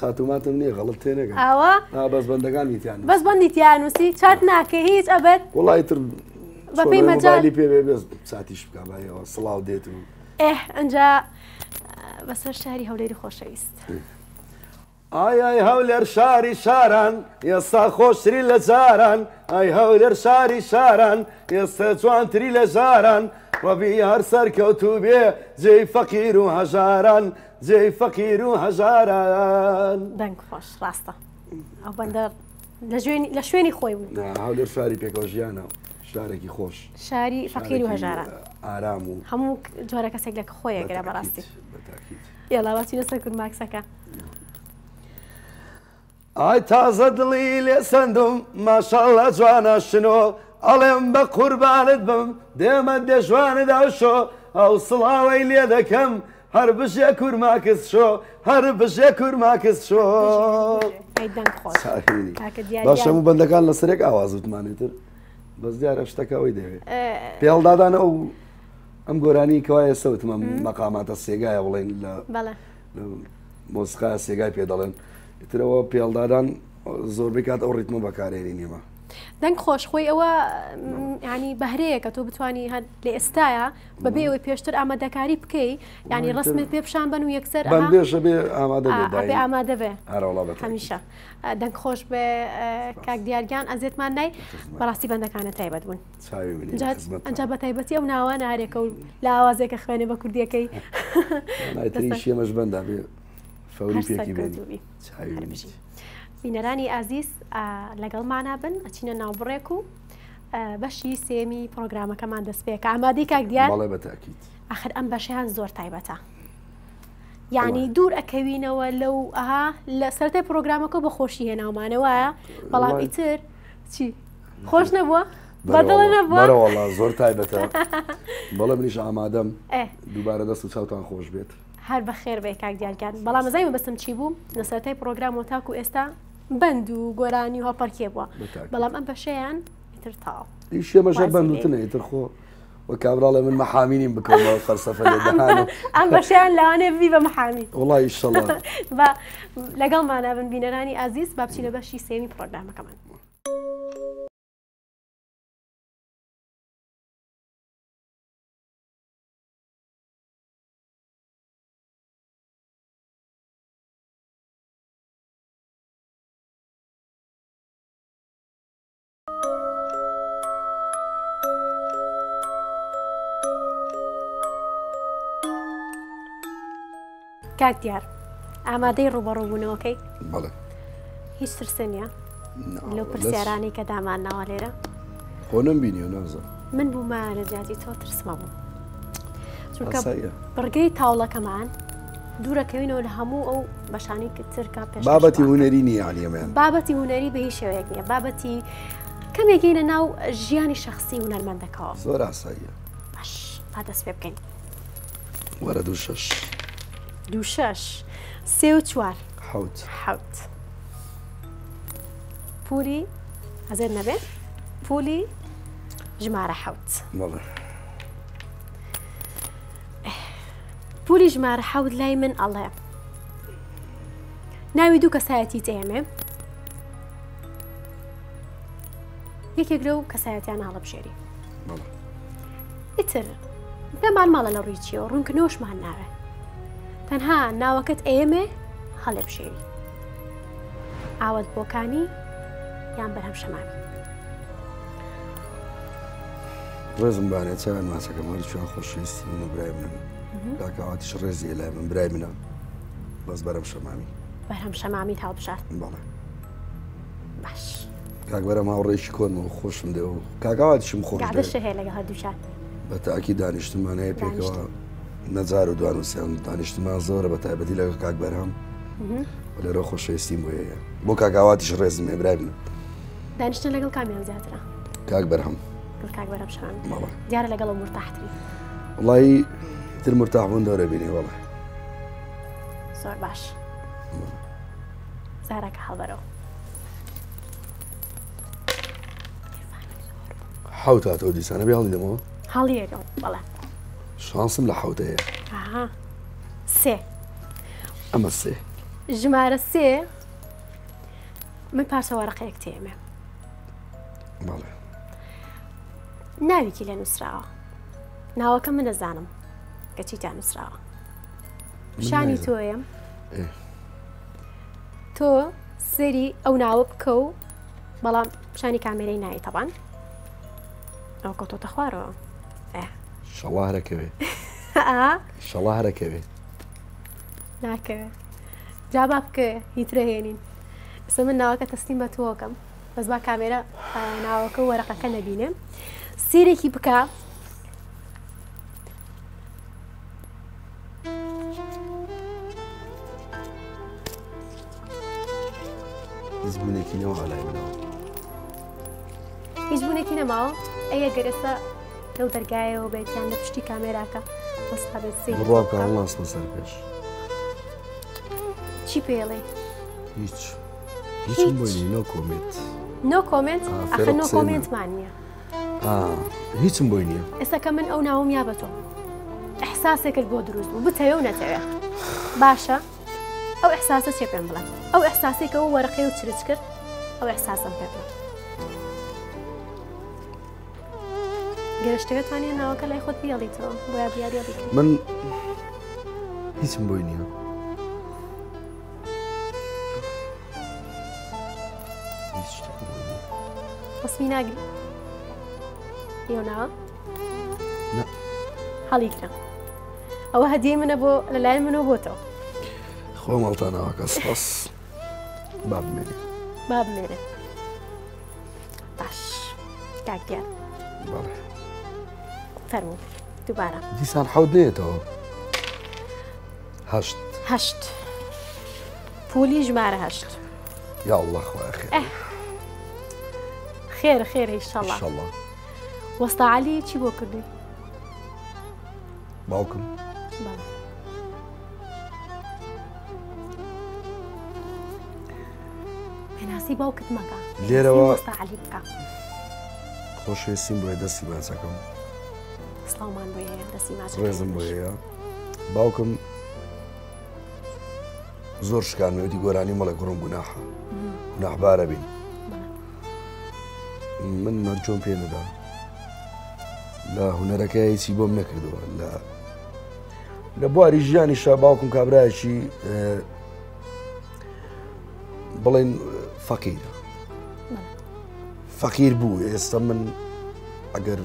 ساتوماتم نیە غەڵت تێنەگە ئەوە بەس بەندەکان نیتیان بەس بەندیتیان نووسی چات ناکە هیچ ئەبەت وڵی تر بەپی مەجای پێ بێ ساتیش بکەمایەوە سڵاو دێت و ئێ ئەجا بەسەر شاری هەولێری خۆشەویست. ئایای هەولێر شاری شاران ئێستا خۆشتری لە جاران ئای هەولێر شاری شاران ئێستا جوانتری لە جاران وەبی هەر سەرکەوتو بێ جێی فەقیر و هەژاران جێی فەقیر و هەژاران دەنگ خۆش ڕاستە ئەو بەندەر لە شوێنی خۆی بوو هاولێر شاری پێکۆژیانە شارێکی خۆش شاری فەقیر و هەژاران ئارام و هەموو جۆرە کەسێک لە خۆیە گرە بەڕاستی یاڵاواتی لەسەر کورد ماکسەکە ئای تازە دڵی لێ سندم ماشاءڵە جوانە شنۆ ئەڵێم بە قوربانت بم دێمە دەژواندا شۆ ئەو سڵاوی لێ دەکەم هەر بژێ کورماکەس شۆ هەر بژێ کورماکەس شۆ باشەم و بەندەکان لە سرێک ئاوازوتمانێتتر بەس دیارە شتەکەەوەی دەوێت پێڵدادان ئەو ئەم گۆرانی کەوایە سەوتمە مەقاماتە سێگایە بڵێن لە مۆسقا سێگای پێ دەڵێن ترەوە پێڵدادان زۆربەی کات ئەو ڕیتمە بەکارێنی نیمە دەنگ خۆش خۆی ئەوە ینی بەهرەیە کە تۆ بتانی هەر لە ئێستاە بەبێ ئەوەی پێشتر ئامادەکاری بکەی ینی ڕستمت پێپشان بن و یەکسەر ئامادە بێ هەمیشە دەنگ خۆش بێ کاک دیارگیان ئەزێتمان نای بەڕاستی بەندەکانە تایبەت بوون ئەجا بە تایبەتی ئەو ناوە نارێکە و لاوازێکە خوێنێ بە کوردیەکەی شێمەش بەندا فەوری پێکی بێت. بینەرانی ئازیز لەگەڵمانە بن ئەچینە ناوبڕێک و بەشی سێمی پرۆگرامەکەمان دەستپێک ئامادەی کاک دیار ئەخر ئەم بەشیان زۆر تایبەتە یعنی دوور ئەکەوینەوە لەو ئەها لە سەرای پرۆگرامەکە بە خۆشی هێناومانەوەە بەڵام ئیتر چی خۆش نەبووە؟ بەدڵە نەبووە زۆر تایبەتە بەڵە منیش ئامادەم دووبارە دەست و چاوتان خۆش بێت هەر بە خێر بێ کاک دیارگەان بەڵام زای بەستم چی بوو لەسەرای پرۆگرام و تاکو ئێستا بند و گۆرانی و هەپەرکێ بووە بەڵام ئەم بەشیان ئیتر تاو ئیشێمەژە بندوتنە ئیتر خۆ وە کابراڵە من مەحامینیم بکەمەوە فەرسەفە ئەم بەشیان لاوانێ بی بە مەحامی وڵی بن مانابن بینەرانی ئازیز بابچینە بەشی سێمی پرۆگرامەکەمان. کاک دیار ئامادەی ڕوبەڕووبوونەوەکەی بڵێ هیچ ترسنیە لەو پرسیارانی کە دامان ناوە لێرە خۆنم بینیە نازم من بوومە لە زیاتی تۆ ترسمە بوو چونکە بڕگەی تاوڵەکەمان دوورەکەوینەوە لە هەموو ئەو بەشانی ترکە پێش بابەتی هوەری نییانیەمان بابەتی هوەری بە هیچ شێوەیەک نیە بابەتی کەمێکینە ناو ژیانی شخصی هوەرمەندەکەەوە زۆر ئاساییە باش با دەست پێ بکەین وەرە دوو شش. دوو شش سێ و چوار حوت حوت پولی حەزێر نەبێ پولی ژمارە حوت پولی ژمارە حەوت لای من ئەڵێ ناوی دوو کەسایەتی تێمێ یەکێک لەو کەسایەتیان هەڵبژێری ئیتر بێمان ماڵە لە ڕیچیەوە ڕوونکە نۆشمان ناوێت تەنها ایمه، ئێمێ هەڵێ بشێوی ئاوت بۆکانی یان شمامی شەمانی ڕێزم چه من ماچەکە مەری چون خۆشویستی منو برای منم آتش رزی لای من برای باز بەس شمامی برهم شمامی تاو تاڵبشار بله باش که ماوەڕێکی کۆنەوە خۆشم کنم و کاگاواتیشم لگه ها هەردووشات بە تاکی دانیشتمانەیە پێکەوە. نەجار و دوانوسیان دانیشتمان زۆرە بە تایبەتی لەگە کاک بەرهام لەرە خۆشویستیم بۆیە بۆ کاگاواتیش ڕێزم ێبرایم دانیشتن لەگەڵ کامیان زیاترە کاک بەرهام دیارە لەگەڵ مرتاحتری وڵی تر مرتاحبوون دەورە بینێ وڵە زۆر باش زارەکە هەڵبەرەوە حوت هاتەوە دیسانە بێ هەڵی دەمەوە هەڵیەکەم بەڵە شانس ملحوته اها سي اما سي جمار سي من بارسا ورقه اكتيمه مالي ناوي كيلا نسرا ناوي كم من الزانم كتي تا نسرا شاني تويا ايه تو سيري او ناوب كو مالا شاني كاميري ناي طبعا او كتو تخوارو شاء الله ركبت اه ان شاء الله ركبت ناکەوێ جابا بکە هیترهێنین ئسە من ناوەکە تەستیم بە تۆکەم بەس با کامێرە ناوەکە وەرەقەکە نەبینێ سیرێکی بکە هیچ بوونێکی نەوە هەڵای منەوە هیچ بوونێکی نەماوە لەو دەرگایەوە بێتیان لە پشتی کامێراکە وەستا بێت ڕواکەڵاستە سەر پێش چی پێڵێ هیچ هیچ بۆینۆ کۆمێت نۆ کۆمنت ئەخەنۆ کۆمنتمان نییە هیچم بۆی نییە ئێستا کە من ئەو ناوم یا بە تۆ ئەحساسێکت بۆ دروست بوو بتەوە نەتەوێت باشە ئەو ئەحساسە چێ پێم بڵێ ئەو ئەحساسێکەوە وەرەقی و چرچ کرد ئەو ئەحساسم پێ بڵێ من اسم بوينيا اسمي ناجل يونا لا حليك ئەوە هەدی منە بۆ لەلای منە بۆتەوە خۆ مەڵتانەوە کە سپاس با بمێنێ با بمێنێ باش کاکیان بەڵێ فرمود دوباره دی سال حود نیه تو هشت هشت پولی جمعه هشت یا الله خواه خیر خیر خیر ایشالله ایشالله الله ان شاء الله وسط علي چی بۆ کردی باوکم پێناسی باوکت مەکە لێرەوە باید دستی دەستی باچەکەم ستامان بۆ دەستی ماچ ڕێزم بۆە باوکم زۆر شکانوێتی گۆرانی مەڵە گڕم گوناح ناحبارە بین من مەرچۆم پێنەدا لە هوەرەکە هیچی بۆم نەکردەوە لە لە بواری ژیانی شا باوکم کابراایکی بڵێن فەقیرە فەقیر بوو ئێستا من ئەگەر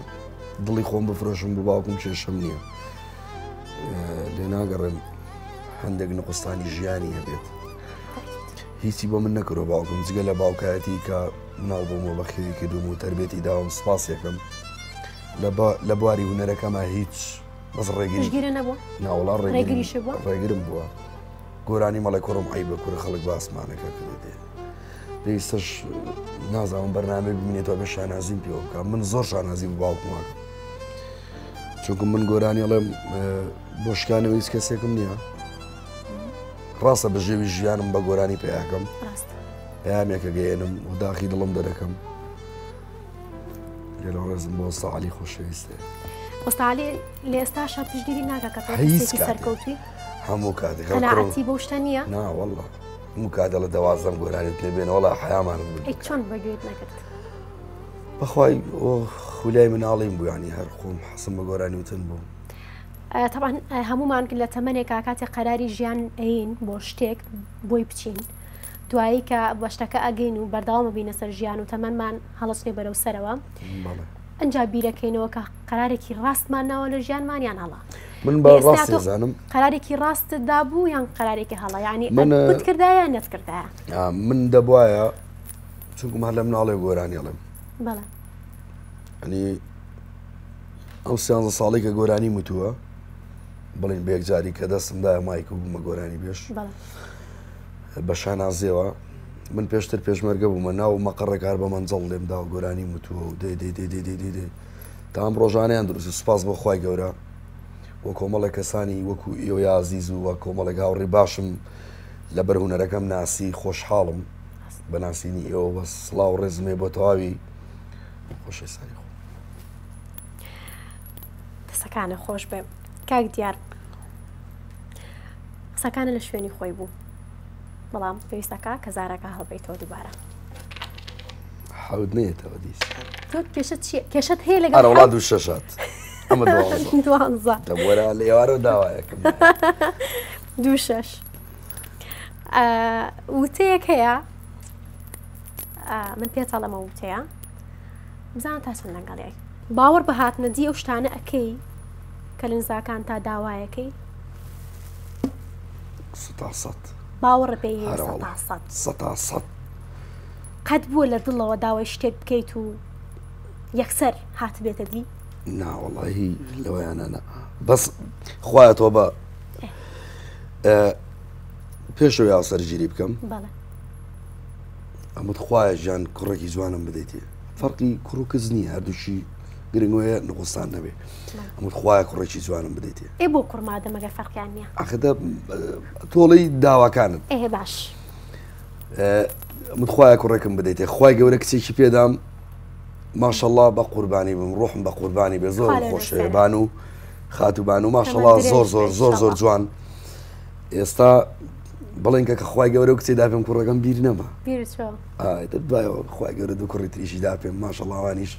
دڵی خۆم بفرۆشم بۆ باوکم کێشم نییە لێ ناگەڕێن هەندێک نەقستانی ژیانی هەبێت هیچی بۆ من نەکرۆ باوکم جگە لە باوکایەتی کە ناو بۆمەوە بە خێوی کردوم و تربێتی داوم سپاسێکم لە بواری هوەرەکەمە هیچ بەس ڕێگیرە ناوڵا ڕێگرم بووە گۆرانی مەڵی کۆڕم ئای بە کوور خەڵک باسمانەکە کردێ پێویستش نازاوم بەرنامە ببینێتەوە بە شانازیم پێوە بکە من زۆر شانازیم باوکماکە چونکە من گۆرانی ئەڵێم بۆ شکانەوە هیچ کەسێکم نییە ڕاستە بەژێوی ژیانم بە گۆرانی پیاکەم پامێکە گەێنم و داخی دڵم دەدەکەم لەڵەزم بۆ ساعالی خۆشەویستێ ئۆستاالی لە ئێستا شە پشتگیری ناکەکە سەرکەوتی هەموو کاتی بۆ شتە نییە ناوەڵە هەموو کاتە لە دەوازم گۆرانیت لێ بێن وڵا حیامانم چۆن بەگوێت نەکرد بەخوای خولای مناڵیم بوویانی هەر خۆم حەسم بە گۆرانی وتن بوو تاوان هەمومان لە تەمەێکا کاتی قەراری ژیان ئەین بۆ شتێک بۆی بچین دوایی کە بەشتەکە ئەگەین و بەرداوامە بینە سەر ژیان و تەمەمان هەڵەچنێ بەرەو سەرەوە ئەنجا بیرەکەینەوە کە قرارێکی ڕاستمان ناوە لە ژیانمانیان هەڵا من بەڕاستزانم قرارێکی ڕاستدا بوو یان قرارێکی هەڵە ینی منکردایە نەتکردایە من دەبواە چونکم هەر لە مناڵێ گۆرانیڵم ئەنی ئەو سیانزە ساڵی کە گۆرانی متووە بڵین بێکجاری کە دەستمدا مایک و بوومە گۆرانی بێش بە شانازیەوە من پێشتر پێشمەرگە بوومە ناو مەقڕێکار بە منجڵ لێمدا و گۆرانی متووە و دێ دێ دێ دێ دێ دێ تام ڕۆژانیان دروست سوپاس بۆ خی گەورە وە کۆمەڵە کەسانی وەکو ئێوە یازیز و وە کۆمەڵە گاوڕی باشم لە بەرهونەرەکەم ناسی خۆشحاڵم بە ناسینی ئێوە بە سلااو ڕێزمێ بۆ تەواوی خۆشی ساری خۆ قسەکانە خۆش بێ کاک دیار قسەکانە لە شوێنی خۆی بوو بەڵام پێویستەکە کە زارەکە هەڵبیتەوە دووبارە حود نێتەوە دیس کێشت هەیە لەگە وڵات و شەشات ئەمە دووەرە لێوارە داوایەکەم دوو شەش وتەیەک هەیە من پێتەڵەمە وتەیە بزانە تا چەند لەگەڵێک باوەڕ بە هاتنەجی ئەو شتانە ئەەکەی کە لنزاکان تا داوایەکەی باوەڕ پێ قەت بووە لە دڵەوە داوای شتێک بکەیت و یەکسەر هات بێتە دی ناوەڵی لەوەیانە بەس خوایەتەوە بە پێشەوە یاسەرگیری بکەم ئەمت خوایە ژیان کوڕێکی جوانم بدەیتێ فەرقی کوڕکز نی هەردووشی گرنگۆیە نقستان نەبێ ئەمە خخوایە کوڕێکی جوانم بدەیت ئێ بۆ کوڕمادەمەگە فەرقیان نیە ئەخدە تۆڵی داواکانت ئێ باش متخوایە کوڕێکم بدەیت خخوای گەورە کچێکی پێدام ماشەله بە قوربانی بم ڕۆحم بە قوربانی بێ زۆر خۆشێبان و خاتوبان و ماشەله زۆر زۆر زۆر زۆر جوان ئێستا بڵێن کە خخوای گەورە و کچێدا پێم کوڕەکەم بیر نەما دوایەوە خخوای گەورە دوو کوڕی تریشیدا پێم ماشەڵاوانیش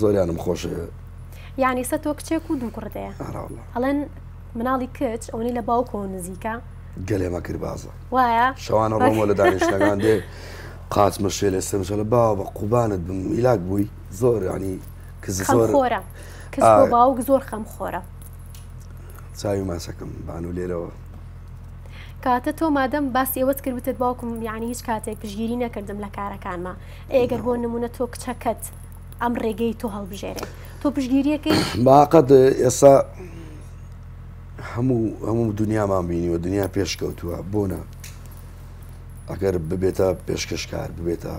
زۆریانم خۆشە یعنی سە تۆ کچێک و دوو کوڕدەیە ئەڵەن مناڵی کچ ئەوەی لە باوکۆ نزیکە گەلێمە کرد بازە وایە شەوانە ڕۆمە لە دانیشتەکان دێ قاتمە شوێ لە سمشە لە باوە بە قوبانت بم میلاک بووی زۆر ینی کز زۆرە باوک زۆر خەم خۆرە چاوی ماسەکەم بان و لێرەوە کاتە تۆ مادەم باس ئێوەت کردوتت باوکم یعنی هیچ کاتێک پشگیری نەکردم لە کارەکانمە ئێگەر بۆ نمونە تۆ کچەکەت ئەم ڕێگەی تۆ هەڵبژێرێ تۆ پشگیریەکەی باقەت ئێستا هەموو هەموو دنیامان بینیوە دنیا پێشکەوتووە بۆنە ئەگەر ببێتە پێشکەشکار ببێتە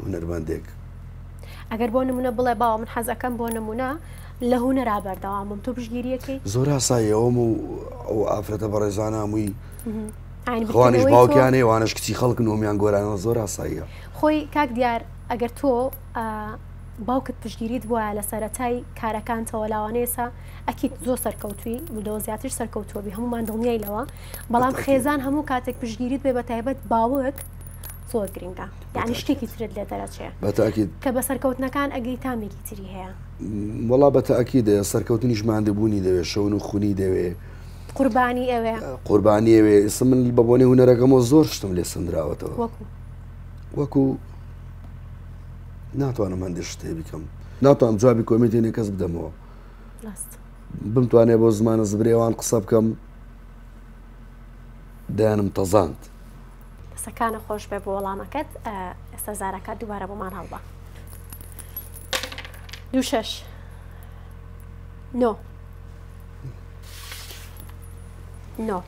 هوەرمەندێک ئەگەر بۆ نمونە بڵێ باوە من حەزەکەم بۆ نمونە لە هوەرا بەردەوامم تۆ پشگیریەکەی زۆر ئاسایەوەم و ئەو ئافرەتە بەڕێزانە هەمووی خوانش باوکیانێ وانش کچی خەڵکن ومیان گۆرانەوە زۆر ئاساییە خۆی کاک دیار ئەگەر تۆ باوکت پشتگیریت بووە لە سەتای کارەکان تەوەلاوانێسا ئەکییت زۆر سەرکەوتوی بدۆ زیاتر سەرکەوتوەبی هەمومان دڵنیایلەوە بەڵام خێزان هەموو کاتێک پشتگیریت بێ بە تایبەت باوت زۆر گرنگە یعنی شتێکی ترت لێ دەرەچێ کە بە سەرکەوتنەکان ئەگەی تامێکی تری هەیە وڵا بە تاکی دە سەرکەوتنی ژماندەبوونی دەوێت شەون و خونی دەوێت قوربانی ئەوێ قوربانی ئەوێ ئێستا من بە بۆنی هوەرەکەمەوە زۆر شتم لێ سندراوەتەوە وەکو ناتوانم هەندێک شتێ بکەم ناتوانم جوابی کۆمیتینە کەس بدەمەوە بمتوانێت بۆ زمانە زبرێوان قسە بکەم دایانم تەزاند دەسەکانە خۆش بێ بۆ وەڵامەکەت ئێستا زارەکە دووبارە بۆمان هەڵبە دوو شش نۆ نۆ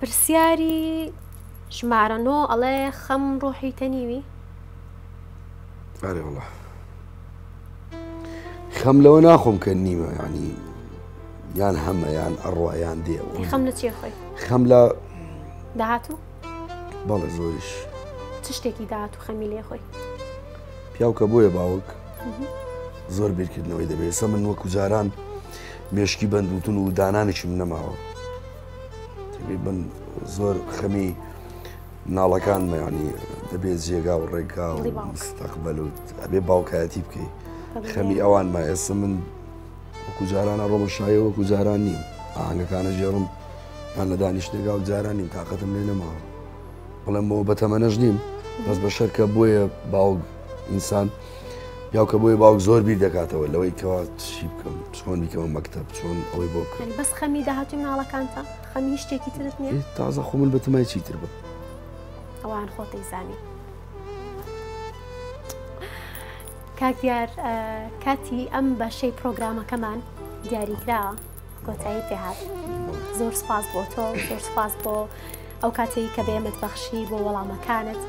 پرسیاری ژمارە نۆ ئەڵێ خەم ڕۆحی تەنیوی ئەرێڵە خەم لەوە ناخۆم کە نیمە ینی یان هەمە یان ئەڕوایان دێەوە خەم لە چێخۆی خەم لە داهاتوو بەڵێ زۆریش چ شتێکی داهاتوو خەمی لێخۆی پیاو کە بۆیە باوک زۆر بیرکردنەوەی دەبێت سە من وەکو جاران مێشکی بندوتون و دانانیشم نەماوە بن زۆر خەمی ناڵەکان مەیانی دەبێت جێگا و ڕێگا و مستەقبەل و ئەبێ باوکایەتی بکەیت خەمی ئەوان ما ئێستا من وەکو جارانە ڕۆمەشایە وەکو جاران نیم ئاهنگەکانە ژێڕم یان لە دانیشتێگا و جاران نیم تااقەتم لێ نەماوە بڵێم بۆ بەتەمەنەژ نیم بەس بە شەرکە بۆیە باوک ئینسان یاکە بۆی باوک زۆر بیر دەکاتەوە لەوەی کەوا چی بکەم چۆن بیکەمە مەکتب چۆن ئەوەی بۆ بەس خەمی داهاتوی ماڵەکانتە خەمی شتێکی ترت نیە تازە خۆ من بەتمای چیتر بە ئەوان خۆتی زانی کاکیار کاتی ئەم بەشەی پرۆگرامەکەمان دیاریکراوە کۆتایی پێهات زۆر سپاس بۆ تۆ زۆر سپاس بۆ ئەو کاتێک کە بێمت بەخشی بۆ وەڵامەکانت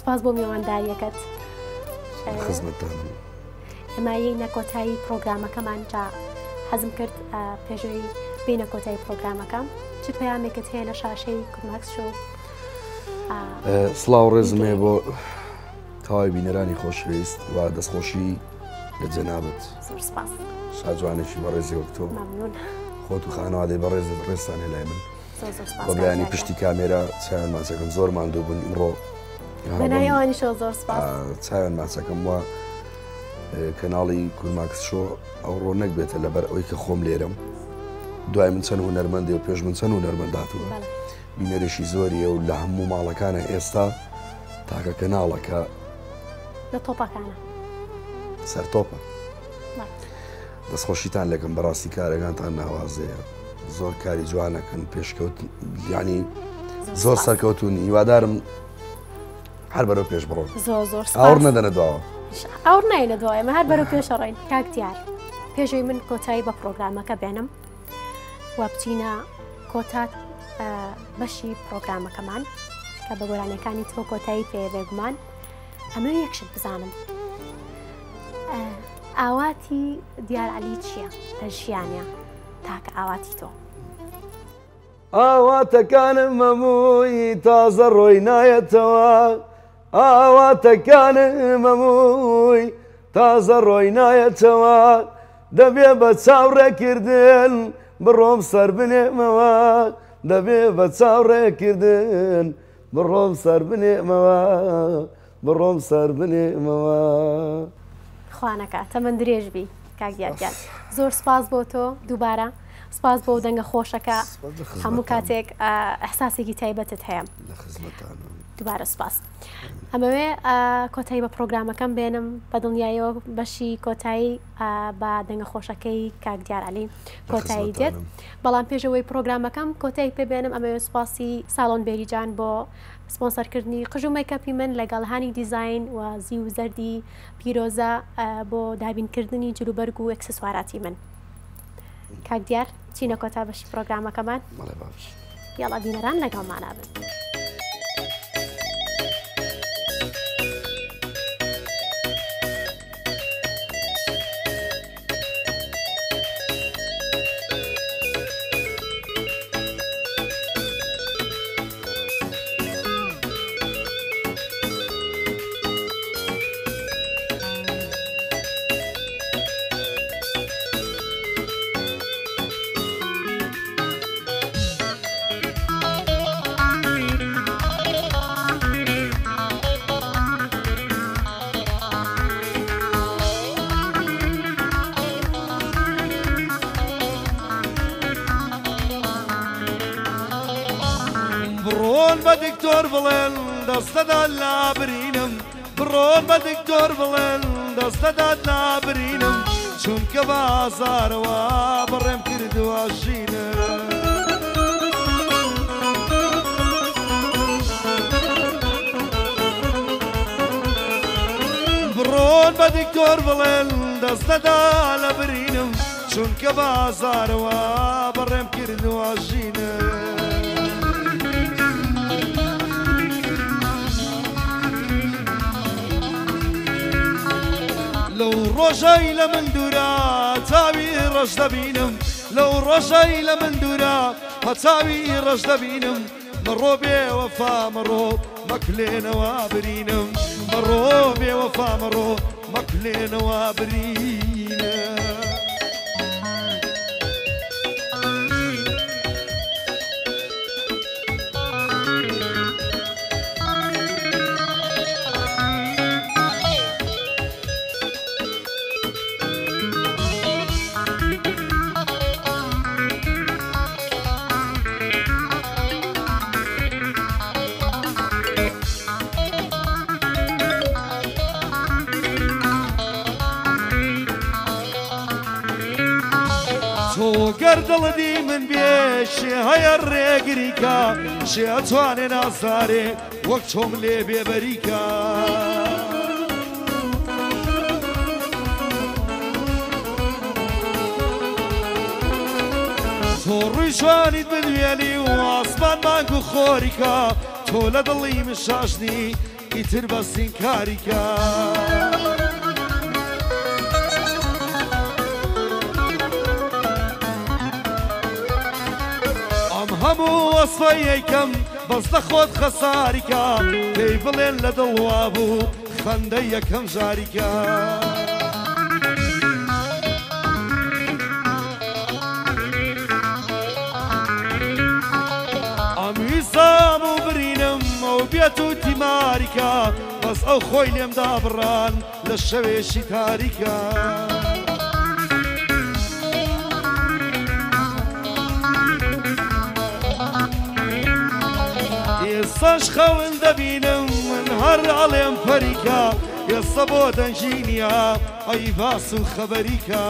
سپاس بۆ میێوانداریەکەت خزمەتدان ئەمایی نەکۆتایی پرۆگرامەکەمانجا حەزم کرد پێشوی بینە کۆتایی پرۆگرامەکەم چ پەیامێکت هەیە لە شاشەی کومەکس شو سلااو ڕێزمێ بۆ تاوای بینەرانی خۆشویست و دەستخۆشی لە جەنابەت شاجوانێکی بە ڕێزی وەکتۆ خۆت و خانەوادەی بە ڕێز ڕێستانێ لای من بەبیانی پشتی کامێرا چیان ماچەکەم زۆر ماندوو بن ئیمڕۆ بەنایوانی زۆر چاوێن ماچەکەم وە کەناڵی کورماکس شۆ ئەو ڕۆ نەک بێتە لەبەر ئەوی کە خۆم لێرم دوای من چەند و نەرمەندی و پێش من چەند و نەرمەنداتوە بینەرێکی زۆریە و لە هەموو ماڵەکانە ئێستا تاکە کەناڵەکە لە تۆپەکانە سەر تۆپە دەستخۆشیتان لەکەم بەڕاستی کارەکانتان ناوازەیە زۆر کاری جوانەکەن پێشکەوت ینی زۆر سەرکەوتون هیوادارم هەر بەرەو پێش بڕۆن ئەوڕ نەدەنە داوە ئەوڕ نای لە دوایمە هەر بەرەو پێشەڕین کاکتیار پێشوی من کۆتایی بە پرۆگرامەکە بێنم و بچینە کۆتات بەشی پرۆگرامەکەمان کە بە گۆرانەکانی تۆ کۆتایی پێبێگومان ئەمە یەکشت بزانم ئاواتی دیار علی چییە لە ژیانە تاکە ئاواتی تۆ ئاواتەکانم مەمووی تازە ڕۆی نایەتەوە. ئاواتەکانم هەمووی تازە ڕۆینایە چەوە دەبێ بە چاوڕێکردن بڕۆم سەر بنێمەوە دەبێ بە چاوڕێکردن بڕۆم سەر بنێمەوە بڕۆم سەر بنێمەوە خوانەکە تەمەند درێژبی کاگیاتیان زۆر سپاس بۆ تۆ دووبارە سپاس بۆ دەنگە خۆشەکە هەموو کاتێک ئەحساسێکی تایبەتت هەیە. دوبارە سپاس ئەمەوێ کۆتایی بە پرۆگرامەکەم بێنم بە دڵنیایەوە بەشی کۆتایی بە دەنگە خۆشەکەی کاک دیارعلی کۆتایی دێت بەڵام پێشەوەی پرۆگرامەکەم کۆتایی پێبێنم ئەمەوێ سپاسی ساڵۆن بێریجان بۆ سپۆنسەرکردنی قژومەی کەپی من لەگەڵهانی دیزین و زی و زەردی پیرۆزە بۆ دابینکردنی جروبەرگ و ئەکسسواراتی من کاک دیار چینە کۆتا بەشی پرۆگرامەکەمان یاڵا بینەران لەگەڵمانە بن. دکتۆر بڵێن دەستەدا لابرینم بڕۆن چون که بازار و لابرینم چونکە بازارەوە بڕێم کردووە ژینم بڕۆن بە دکتۆر بڵێن دەستەدا لەبرینم چونکە بازارەوە بڕێم کرد ژینم ڕۆژای لە من دوورە چاوی ڕەش دەبینم لەو ڕۆژای لە من دوورە هەچاوی ڕەش دەبینم مەڕۆ بێوەفا مەڕۆ مەکلێنەوە برینم مەڕۆ بێوەفا مەڕۆ مەکلێنەوە برینە دڵنی من بێ شێهەیە ڕێگریکە شێ توانێ نازارێ وەک چۆم لێ بێبەریکە. تۆڕووی شوانیت بنوێنی و ئاسمان مانگ و خۆریکە تۆ لە دڵی من شاشنی ئیتر بەسین کاریکە. ئاسۆیەکەم بەستە خۆت خەساریکە پێی بڵێن لە دڵوا بوو خەندە یەکەم ژاریکە. ئەمیزام و برینم ئەو بێت و تیماریکە بەس ئەو خۆی لێمدا بڕان لە شەوێشی تاریکە. خون دبینم من هر علي پریکا يا سبو دنجینیا اي باسو خبریکا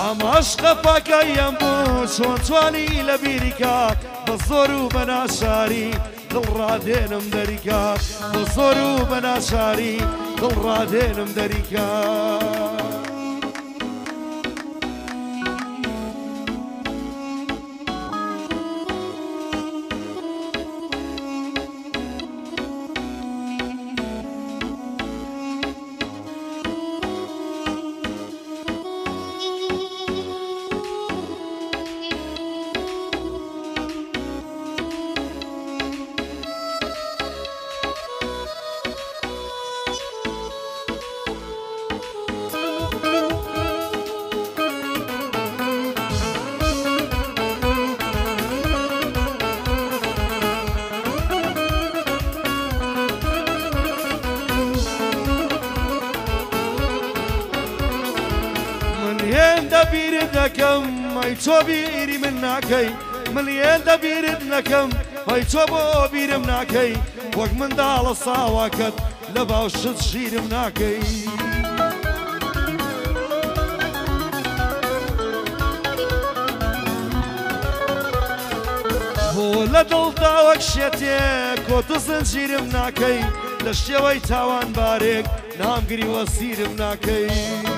ئەم عشق پاکەیم بوو چۆن توانی لە بیریکا بە زۆر و بەناشاری دڵڕادێنم دەریکا بە زۆر و بەناشاری دڵڕادێنم دەریکا. نەکەم ئەی چۆ بیری من ناکەی ملیێن دەبیرت نەکەم ئەی چۆ بۆ بیرم ناکەی وەک منداڵە ساواکەت لە باشت شیرم ناکەی. لە دڵدا وەک شێتێ کۆت زنجیرم ناکەی لە شێوەی تاوان بارێک نامگری وە سیرم ناکەی.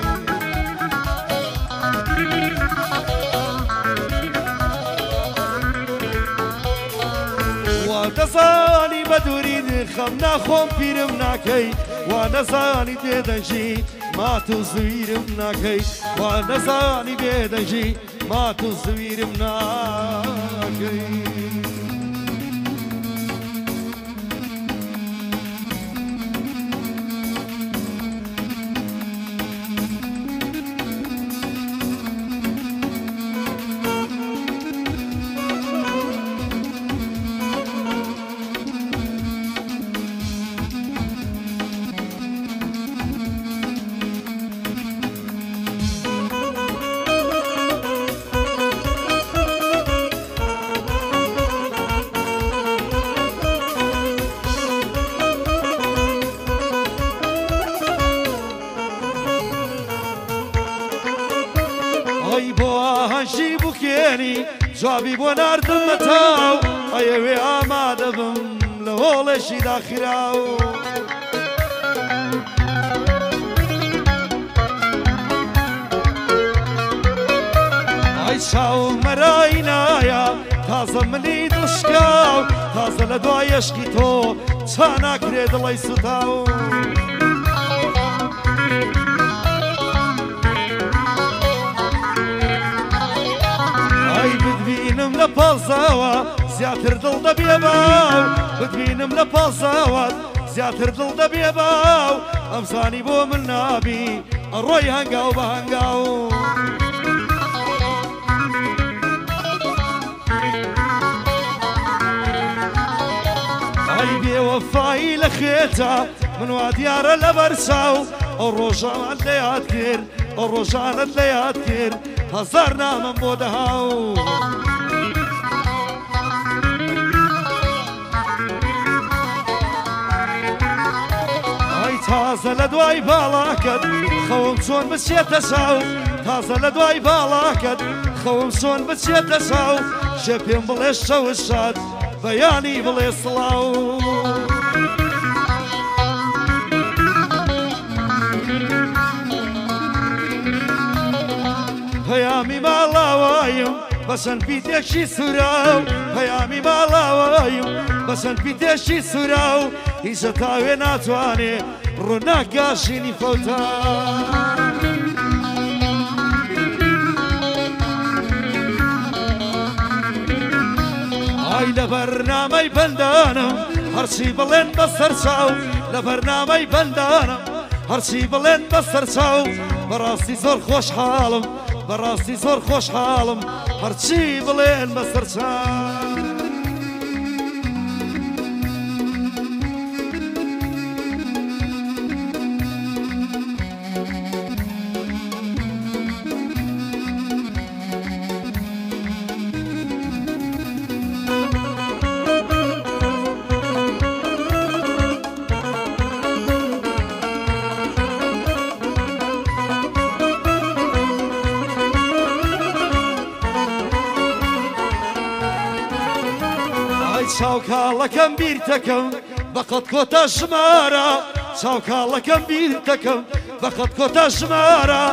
نەزانی بە دووری خەم پیرم ناکەی وا نەزانی بێدەژی مات و زویرم ناکەی وا نەزانی بێدەژی مات و زویرم ناکەی بووە نردمە تاو ئەیەوێ ئامادە بم لە هۆڵێشی داخرا و ئای چاو مەرای نایە تازە منی دشکاو تازە لە دوایەشکی تۆ چا ناکرێ دڵی سوتا و بتبینم لە پازاوە زیاتر دڵ دەبێ باو بتبینم لە پازاوات زیاتر دڵ دەبێ باو ئەمزانی بۆ من نابی ئەڕۆی هەنگاو بە هەنگاو. بێوەفاایی لە خێتا منوا دیارە لە بەرچاو ئەو ڕۆژانات لە یاد کرد ئەو ڕۆژانت لە یاد کرد هەزار نامم بۆ دەهاو. تازە لە دوای باڵاکەت خەوم چۆن بچێتە ساو تازە لە دوای باڵاکەت خەوم چۆن بچێتە ساو شە پێم بڵێ شەوە شاد بەیانی بڵێ سڵاو. پەیامی باڵاوایم بەسەند پیتێکی سوراو پەیامی باڵاوایم بەسەند پیتێکی سوراو هیچە کاوێ ناتوانێ ڕووناگاشینی فەوتا ئای لە بەرنامەی بەندانم هەرچی بڵێن بە سەرچاو لە بەرنامەی بەندانم هەرچی بڵێن بە سەرچاو بەڕاستی زۆر خۆشحاڵم بەڕاستی زۆر خۆشحاڵم هەرچی بڵێن بە سەرچاو چاوکاڵەکەم بیر دەکەم بەقەت کۆتا ژمارە چاوکاڵەکەم بیر دەکەم بەقەت کۆتا ژمارە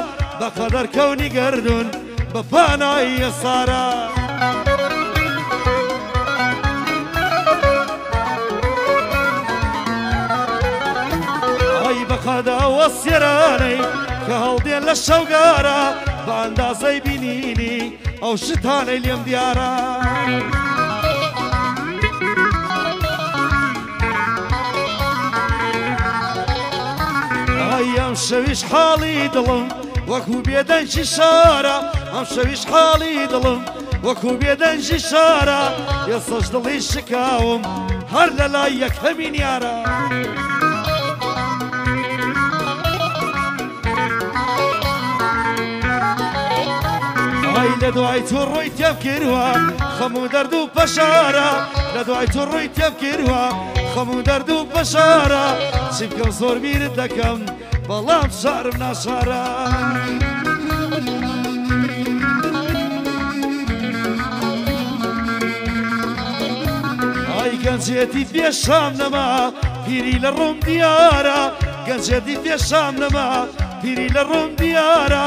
بەقەدەر کەونی گردون بە پانایی سارە. بەقەداوە سێرانەی کە هەڵدێن لە شەوگارە بە ئەندازەی بینینی ئەو شتانەی لێم دیارە. شەویش حاڵی دڵم وەکو بێدەنجی شارە ئەم شەویش حاڵی دڵم وەکو بێدەنجی شارە یەسەش دڵی شکاوم هەر لە لای یەک هەمین یارە. لە دوای تۆ ڕۆی تێب کردوە خەم و دەرد و پەشارە لە دوای تۆ ڕۆی تێب کردوە خەم و دەرد و پەشارە چیبکەم زۆر بیرت دەکەم بەڵام سارم ناسارە ئای گەنجێتی پێشام نەما پیری لە ڕۆم دیارە گەنجێتی پێشام نەما پیری لە ڕۆم دیارە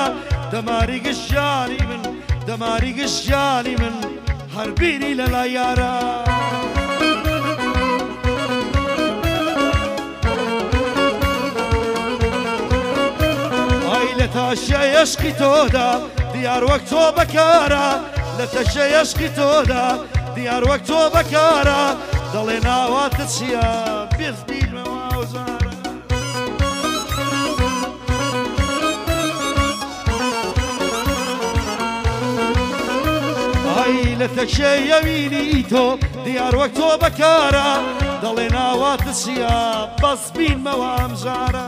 دەماری گشتیانی من دەماری گشتیانی من هەربیری لە لای یارە تەماشای عشقی تۆدا دیار وەک تۆ بەکارە لە تەشەی عشقی تۆدا دیار وەک تۆ بەکارە دەڵێ ناواتە چییە بێزدی مەوازانە لە تەشەیەویری تۆ دیار وەک تۆ بەکارە دەڵێ ناواتە چییە بەس بینمەوە ئەمژارە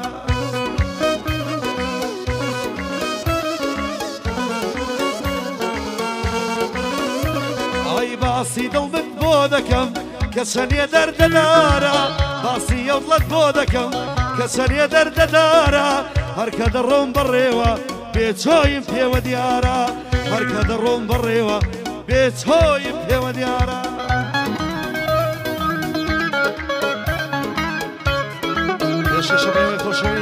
باسی دڵت بۆ دەکەم کە سەنیە دەردەدارە باسی ئەوڵەت بۆ دەکەم کە سەریە دەردەدارە و دەڕۆم بڕێوە بێچۆیم پێوە دیارە هەرکە دەڕۆم بڕێوە بێچۆیم پێوە دیارە. شش بین خوشوی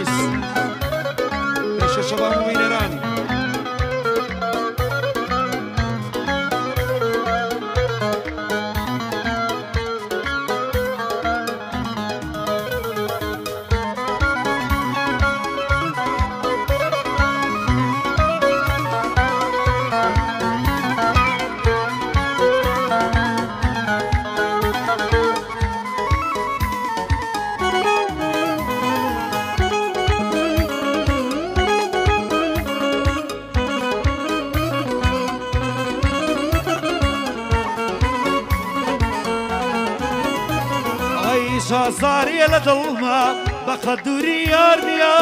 لە دڵما بەقە دووری یارنیا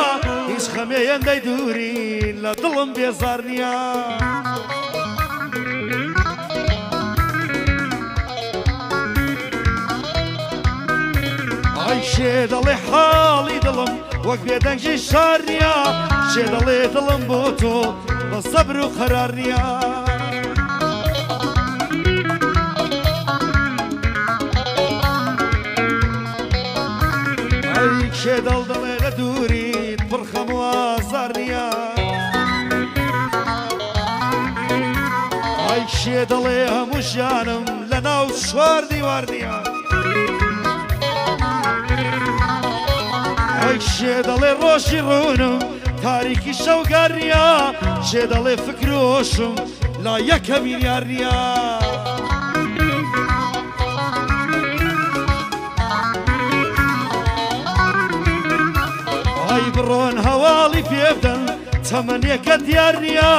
هیچ خەمێەندەی دووری لە دڵم بێزارنیا. شێ دەڵێ حاڵی دڵم وەک بێدەنگی شارنیا شێ دەڵێ دڵم بۆ تۆ بە سەبر و خەرارنیا. شێ دەڵ دەڵێ لە دووریت پرخەموە زارنیە ئای شێ دەڵێ هەموو ژیانم لە ناو شوار دیواردیە ئەی شێ دەڵێ ڕۆژی ڕونم تاریکی شەوگارنیە شێ دەڵێ فکرۆشم لا یەکە میلیاردیە بڕۆن هەواڵی پێبدەن چەمەنیەکە دیار نییە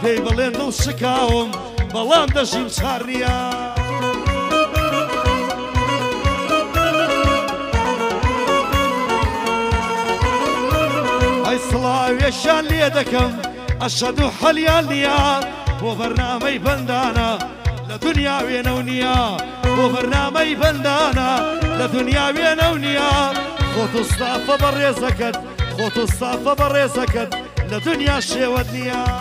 پێی بڵێن دڵ شکاوم بەڵام دەژیم چارنیە. سڵاوێشان لێ دەکەم ئەشەد و حەلیان نییە بۆ بەرنامەی بەندانە لە دنیا وێنە و نییە بۆ بەرنامەی بەندانە لە دنیا وێنە و نییە خۆ توستافە بە ڕێزەکەت خۆت و سافە بەڕێزەکەت لە دنیا شێوە نییە.